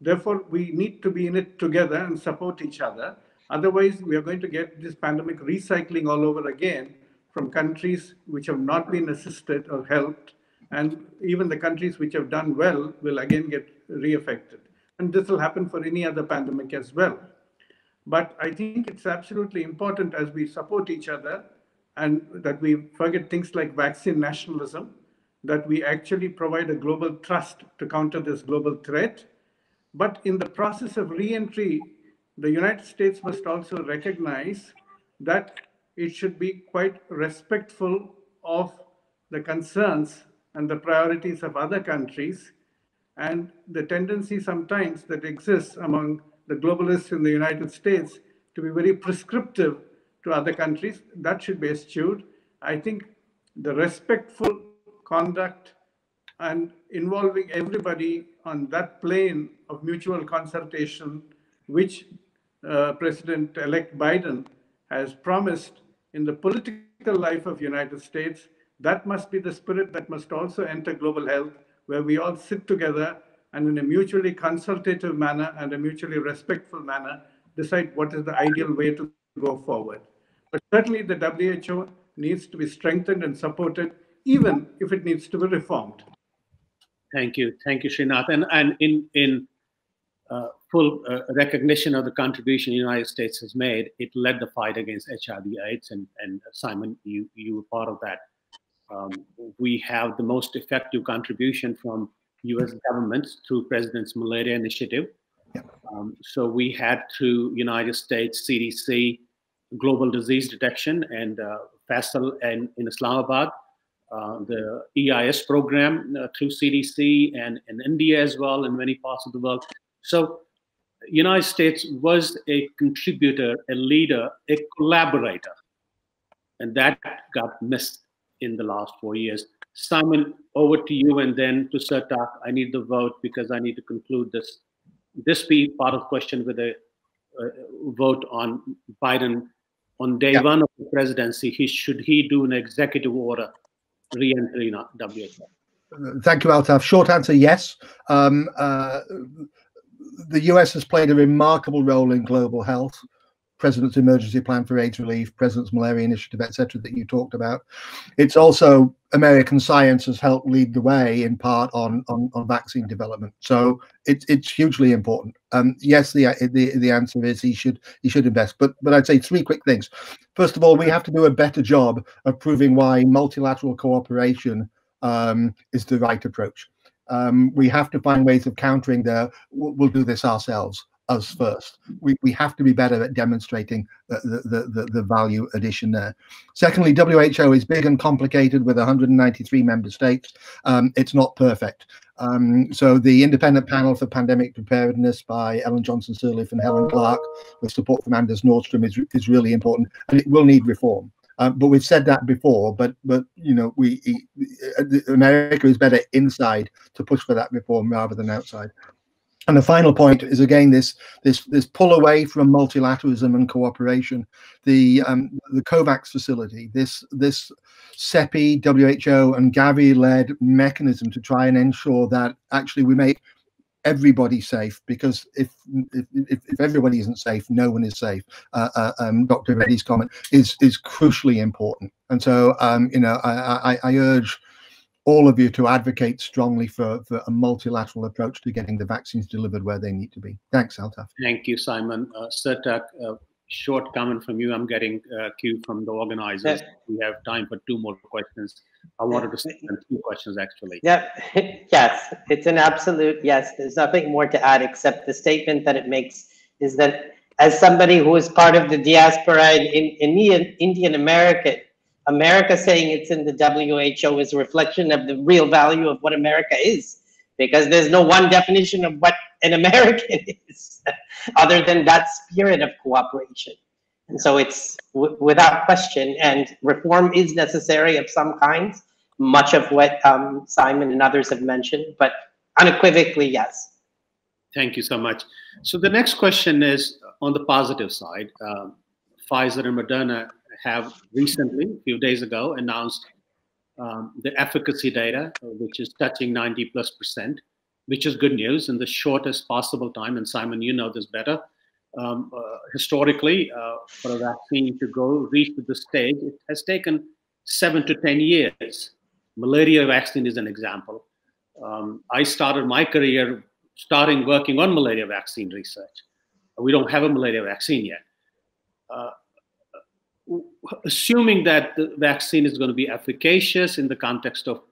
Therefore, we need to be in it together and support each other. Otherwise, we are going to get this pandemic recycling all over again from countries which have not been assisted or helped, and even the countries which have done well will again get reaffected. And this will happen for any other pandemic as well. But I think it's absolutely important as we support each other and that we forget things like vaccine nationalism, that we actually provide a global trust to counter this global threat. But in the process of re-entry, the United States must also recognize that it should be quite respectful of the concerns and the priorities of other countries and the tendency sometimes that exists among the globalists in the United States to be very prescriptive to other countries, that should be eschewed. I think the respectful conduct and involving everybody on that plane of mutual consultation, which uh, President-elect Biden has promised in the political life of United States, that must be the spirit that must also enter global health, where we all sit together and in a mutually consultative manner and a mutually respectful manner, decide what is the ideal way to go forward. But certainly the WHO needs to be strengthened and supported, even if it needs to be reformed. Thank you. Thank you, Srinath. And, and in, in uh, full uh, recognition of the contribution the United States has made, it led the fight against HIV AIDS. And, and Simon, you, you were part of that. Um, we have the most effective contribution from U.S. governments through President's Malaria Initiative. Um, so we had through United States CDC, Global Disease Detection, and uh, FASL and in Islamabad, uh, the EIS program uh, through CDC and in India as well, in many parts of the world. So United States was a contributor, a leader, a collaborator, and that got missed in the last four years. Simon, over to you, and then to Sarthak. I need the vote because I need to conclude this. This be part of question with a uh, vote on Biden on day yeah. one of the presidency. He should he do an executive order re-entry in WHO? Thank you, Altaf. Short answer: yes. Um, uh, the US has played a remarkable role in global health president's emergency plan for AIDS relief, president's malaria initiative, etc., that you talked about. It's also American science has helped lead the way in part on on, on vaccine development. So it's it's hugely important. Um, yes, the, the the answer is he should he should invest. But but I'd say three quick things. First of all, we have to do a better job of proving why multilateral cooperation um, is the right approach. Um, we have to find ways of countering the we'll do this ourselves us first. We, we have to be better at demonstrating the, the, the, the, value addition there. Secondly, WHO is big and complicated with 193 member states. Um, it's not perfect. Um, so the independent panel for pandemic preparedness by Ellen Johnson Sirleaf and Helen Clark with support from Anders Nordstrom is, is really important and it will need reform. Um, but we've said that before. But but you know, we America is better inside to push for that reform rather than outside. And the final point is again this this this pull away from multilateralism and cooperation. The um, the COVAX facility, this this CEPI, WHO, and Gavi led mechanism to try and ensure that actually we make everybody safe because if if, if everybody isn't safe, no one is safe. Uh, uh, um, Dr. Reddy's comment is is crucially important, and so um, you know I, I, I urge all of you to advocate strongly for, for a multilateral approach to getting the vaccines delivered where they need to be. Thanks, Altaf. Thank you, Simon. Uh, uh, short comment from you. I'm getting a uh, cue from the organizers. We have time for two more questions. I wanted to send two questions actually. Yeah, [laughs] yes, it's an absolute yes. There's nothing more to add except the statement that it makes is that as somebody who is part of the diaspora in, in Indian, Indian American America saying it's in the WHO is a reflection of the real value of what America is, because there's no one definition of what an American [laughs] is, other than that spirit of cooperation. And so it's without question, and reform is necessary of some kinds, much of what um, Simon and others have mentioned, but unequivocally, yes. Thank you so much. So the next question is on the positive side. Um, Pfizer and Moderna have recently, a few days ago, announced um, the efficacy data, which is touching 90 plus percent, which is good news in the shortest possible time. And Simon, you know this better. Um, uh, historically, uh, for a vaccine to go reach the stage, it has taken seven to 10 years. Malaria vaccine is an example. Um, I started my career starting working on malaria vaccine research. We don't have a malaria vaccine yet. Uh, assuming that the vaccine is going to be efficacious in the context of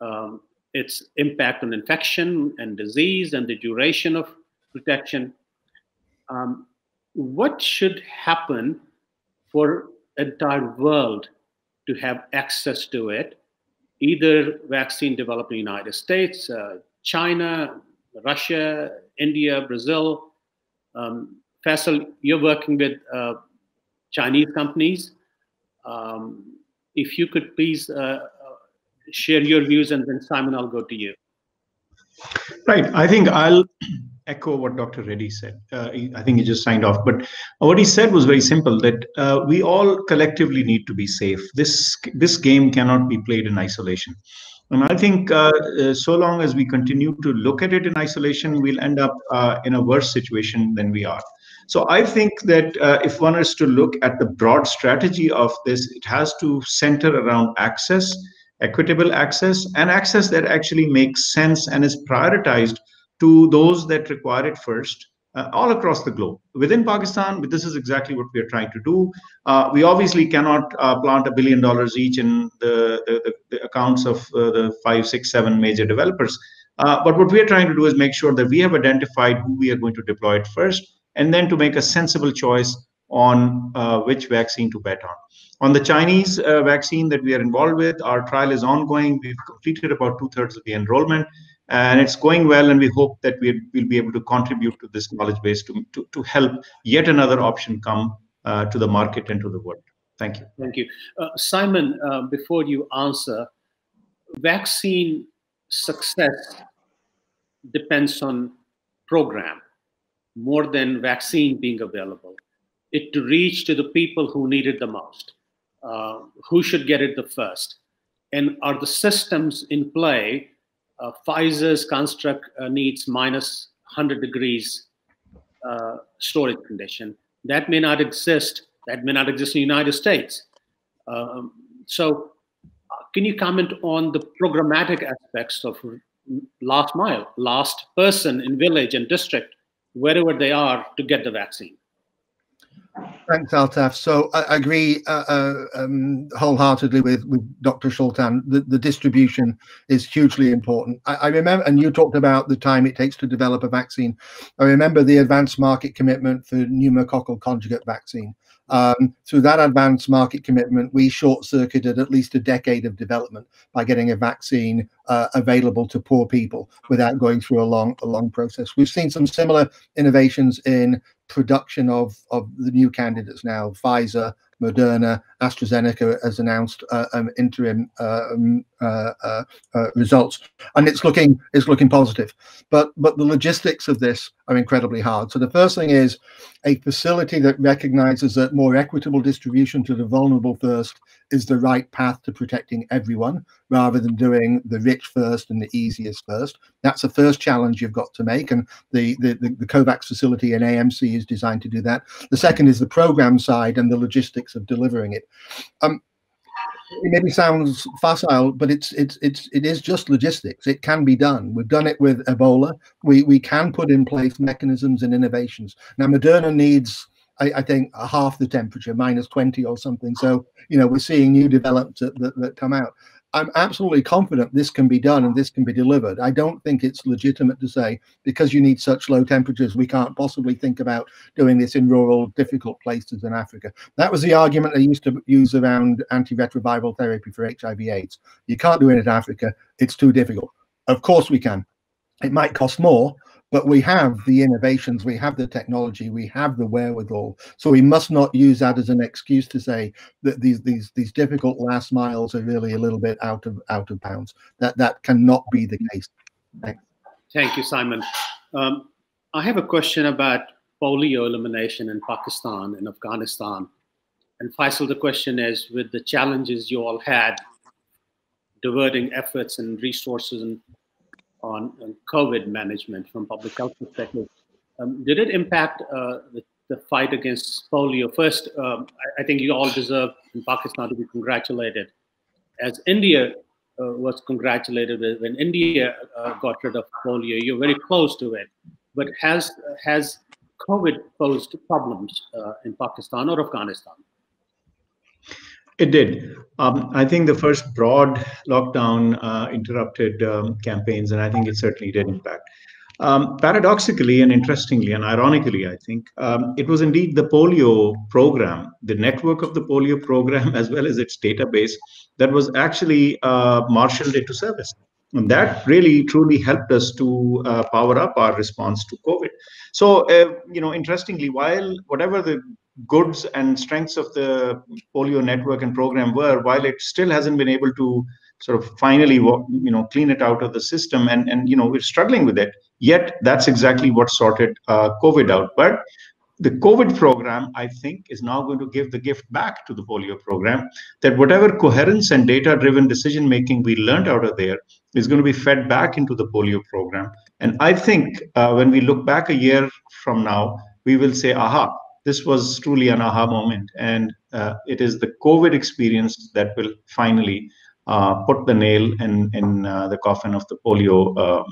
um, its impact on infection and disease and the duration of protection, um, what should happen for entire world to have access to it, either vaccine developed in the United States, uh, China, Russia, India, Brazil. Um, Faisal, you're working with uh, Chinese companies. Um, if you could please uh, share your views, and then Simon, I'll go to you. Right. I think I'll echo what Dr. Reddy said. Uh, I think he just signed off. But what he said was very simple: that uh, we all collectively need to be safe. This this game cannot be played in isolation. And I think uh, uh, so long as we continue to look at it in isolation, we'll end up uh, in a worse situation than we are. So I think that uh, if one is to look at the broad strategy of this, it has to center around access, equitable access, and access that actually makes sense and is prioritized to those that require it first uh, all across the globe. Within Pakistan, but this is exactly what we are trying to do. Uh, we obviously cannot uh, plant a billion dollars each in the, the, the accounts of uh, the five, six, seven major developers. Uh, but what we are trying to do is make sure that we have identified who we are going to deploy it first, and then to make a sensible choice on uh, which vaccine to bet on. On the Chinese vaccine that we are involved with, our trial is ongoing. We've completed about two thirds of the enrollment and it's going well and we hope that we will be able to contribute to this knowledge base to, to, to help yet another option come uh, to the market and to the world thank you thank you uh, simon uh, before you answer vaccine success depends on program more than vaccine being available it to reach to the people who need it the most uh, who should get it the first and are the systems in play uh, Pfizer's construct uh, needs minus 100 degrees uh, storage condition. That may not exist. That may not exist in the United States. Um, so, uh, can you comment on the programmatic aspects of last mile, last person in village and district, wherever they are, to get the vaccine? Thanks, Altaf. So I agree uh, uh, um, wholeheartedly with, with Dr. Sultan. The, the distribution is hugely important. I, I, remember, and you talked about the time it takes to develop a vaccine. I remember the advanced market commitment for pneumococcal conjugate vaccine. Um, through that advanced market commitment, we short circuited at least a decade of development by getting a vaccine uh, available to poor people without going through a long, a long process. We've seen some similar innovations in production of, of the new candidates now. Pfizer, Moderna, AstraZeneca has announced uh, um, interim um, uh, uh, uh, results, and it's looking it's looking positive. But but the logistics of this are incredibly hard. So the first thing is a facility that recognizes that more equitable distribution to the vulnerable first is the right path to protecting everyone, rather than doing the rich first and the easiest first. That's the first challenge you've got to make, and the the, the, the COVAX facility in AMC is designed to do that. The second is the program side and the logistics of delivering it. Um, it maybe sounds facile, but it's it's it's it is just logistics. It can be done. We've done it with Ebola. We we can put in place mechanisms and innovations. Now Moderna needs I, I, think half the temperature, minus 20 or something. So, you know, we're seeing new developments that, that, that, come out. I'm absolutely confident this can be done and this can be delivered. I don't think it's legitimate to say because you need such low temperatures, we can't possibly think about doing this in rural, difficult places in Africa. That was the argument they used to use around antiretroviral therapy for HIV/AIDS. You can't do it in Africa; it's too difficult. Of course, we can. It might cost more, but we have the innovations, we have the technology, we have the wherewithal. So we must not use that as an excuse to say that these these these difficult last miles are really a little bit out of out of bounds. That that cannot be the case. Thanks. Thank you, Simon. Um, I have a question about polio elimination in Pakistan and Afghanistan. And Faisal, the question is, with the challenges you all had, diverting efforts and resources and on, COVID management from public health perspective. Um, did it impact uh, the, the, fight against polio? First, um, I, I, think you all deserve in Pakistan to be congratulated. As India uh, was congratulated when India uh, got rid of polio, you're very close to it. But has has COVID posed problems uh, in Pakistan or Afghanistan? It did. Um, I think the first broad lockdown uh, interrupted um, campaigns, and I think it certainly did impact. Um, paradoxically and interestingly and ironically, I think um, it was indeed the polio program, the network of the polio program, [laughs] as well as its database, that was actually uh, marshaled into service. And that really truly helped us to uh, power up our response to COVID. So, uh, you know, interestingly, while whatever the goods and strengths of the polio network and program were, while it still hasn't been able to sort of finally, you know, clean it out of the system, and and you know, we're struggling with it. Yet, that's exactly what sorted uh, COVID out. But the COVID program, I think, is now going to give the gift back to the polio program that whatever coherence and data driven decision making we learned out of there is going to be fed back into the polio program. And I think uh, when we look back a year from now, we will say, aha, this was truly an aha moment. And uh, it is the COVID experience that will finally uh, put the nail in, in uh, the coffin of the polio, uh,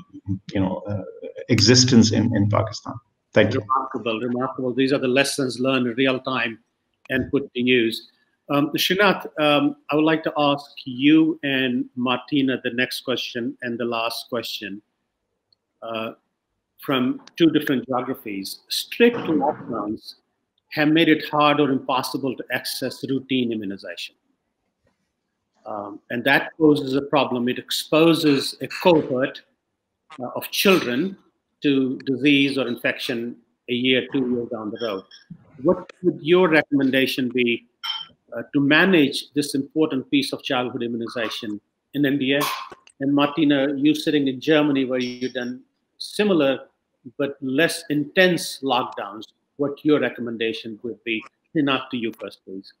you know, uh, existence in, in Pakistan. Thank you. Remarkable, remarkable. These are the lessons learned in real time and put to use. Um, um, I would like to ask you and Martina the next question and the last question uh, from two different geographies. Strict lockdowns have made it hard or impossible to access routine immunization. Um, and that poses a problem. It exposes a cohort uh, of children to disease or infection a year, two years down the road. What would your recommendation be uh, to manage this important piece of childhood immunization in India? And Martina, you sitting in Germany where you've done similar but less intense lockdowns, what your recommendation would be? Not to you first, please.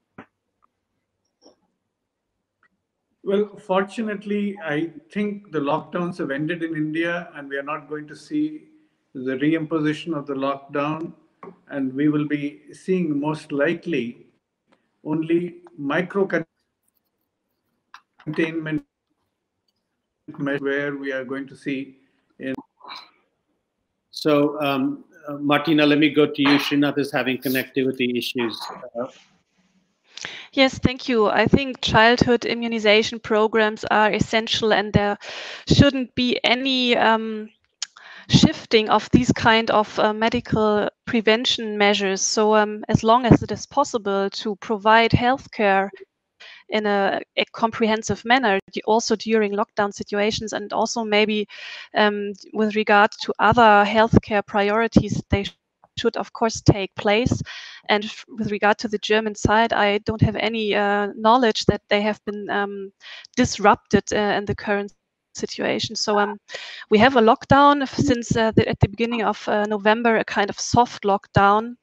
Well, fortunately, I think the lockdowns have ended in India, and we are not going to see the reimposition of the lockdown, and we will be seeing most likely only micro containment where we are going to see in. So, um, uh, Martina, let me go to you. Srinath is having connectivity issues. Yes, thank you. I think childhood immunization programs are essential and there shouldn't be any um, shifting of these kind of uh, medical prevention measures. So um, as long as it is possible to provide healthcare in a, a, comprehensive manner, also during lockdown situations, and also maybe um, with regard to other healthcare priorities, they should of course take place. And with regard to the German side, I don't have any uh, knowledge that they have been um, disrupted uh, in the current situation. So um, we have a lockdown since uh, the, at the beginning of uh, November, a kind of soft lockdown,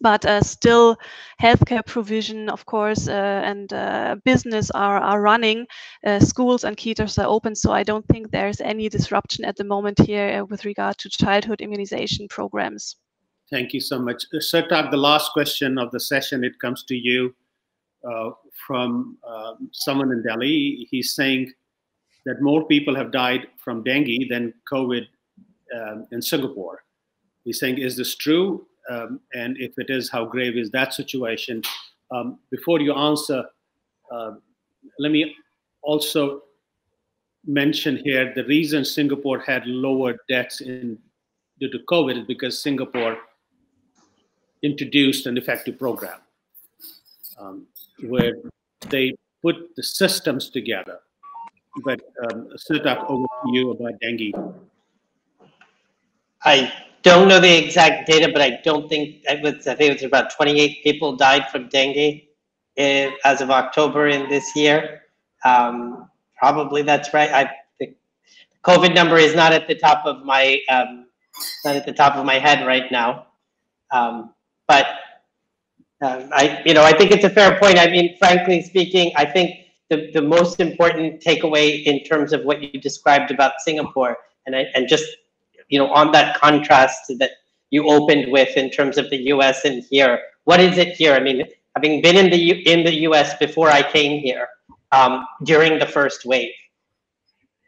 but uh, still healthcare provision, of course, uh, and uh, business are, are running. Uh, schools and kitas are open, so I don't think there's any disruption at the moment here with regard to childhood immunization programs. Thank you so much. Sarthak, the last question of the session, it comes to you from someone in Delhi. He's saying, that more people have died from dengue than COVID um, in Singapore. He's saying, is this true? Um, and if it is, how grave is that situation? Um, before you answer, uh, let me also mention here the reason Singapore had lower deaths in, due to COVID is because Singapore introduced an effective program um, where they put the systems together but um, Sarthak, over to you about dengue. I don't know the exact data, but I don't think it was. I think it was about 28 people died from dengue in, as of October in this year. Um, probably that's right. I the COVID number is not at the top of my um, not at the top of my head right now, um, but um, I you know I think it's a fair point. I mean, frankly speaking, I think the, the most important takeaway in terms of what you described about Singapore, and I, and just you know on that contrast that you opened with in terms of the U.S. and here, what is it here? I mean, having been in the U, in the U.S. before I came here um, during the first wave,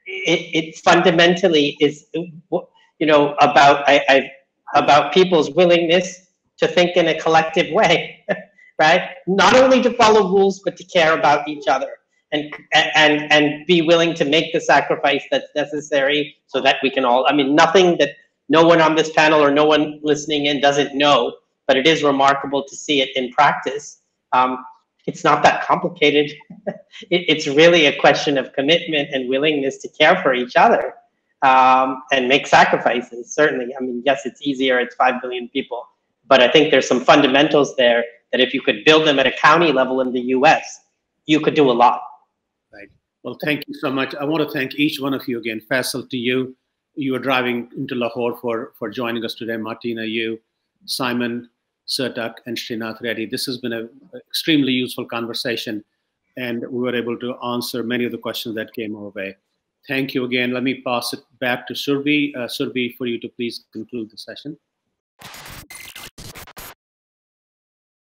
it, it fundamentally is you know about I, I about people's willingness to think in a collective way, [laughs] right? Not only to follow rules, but to care about each other and, and, and be willing to make the sacrifice that's necessary so that we can all, I mean, nothing that no one on this panel or no one listening in doesn't know, but it is remarkable to see it in practice. Um, it's not that complicated. [laughs] it, it's really a question of commitment and willingness to care for each other um, and make sacrifices. Certainly, I mean, yes, it's easier. It's five billion people, but I think there's some fundamentals there that if you could build them at a county level in the U.S., you could do a lot. Well, thank you so much. I want to thank each one of you again. Faisal, to you, you are driving into Lahore for for joining us today. Martina, you, Simon, Sarthak and Srinath Reddy. This has been an extremely useful conversation, and we were able to answer many of the questions that came our way. Thank you again. Let me pass it back to Surbhi. Uh, Surbhi, for you to please conclude the session.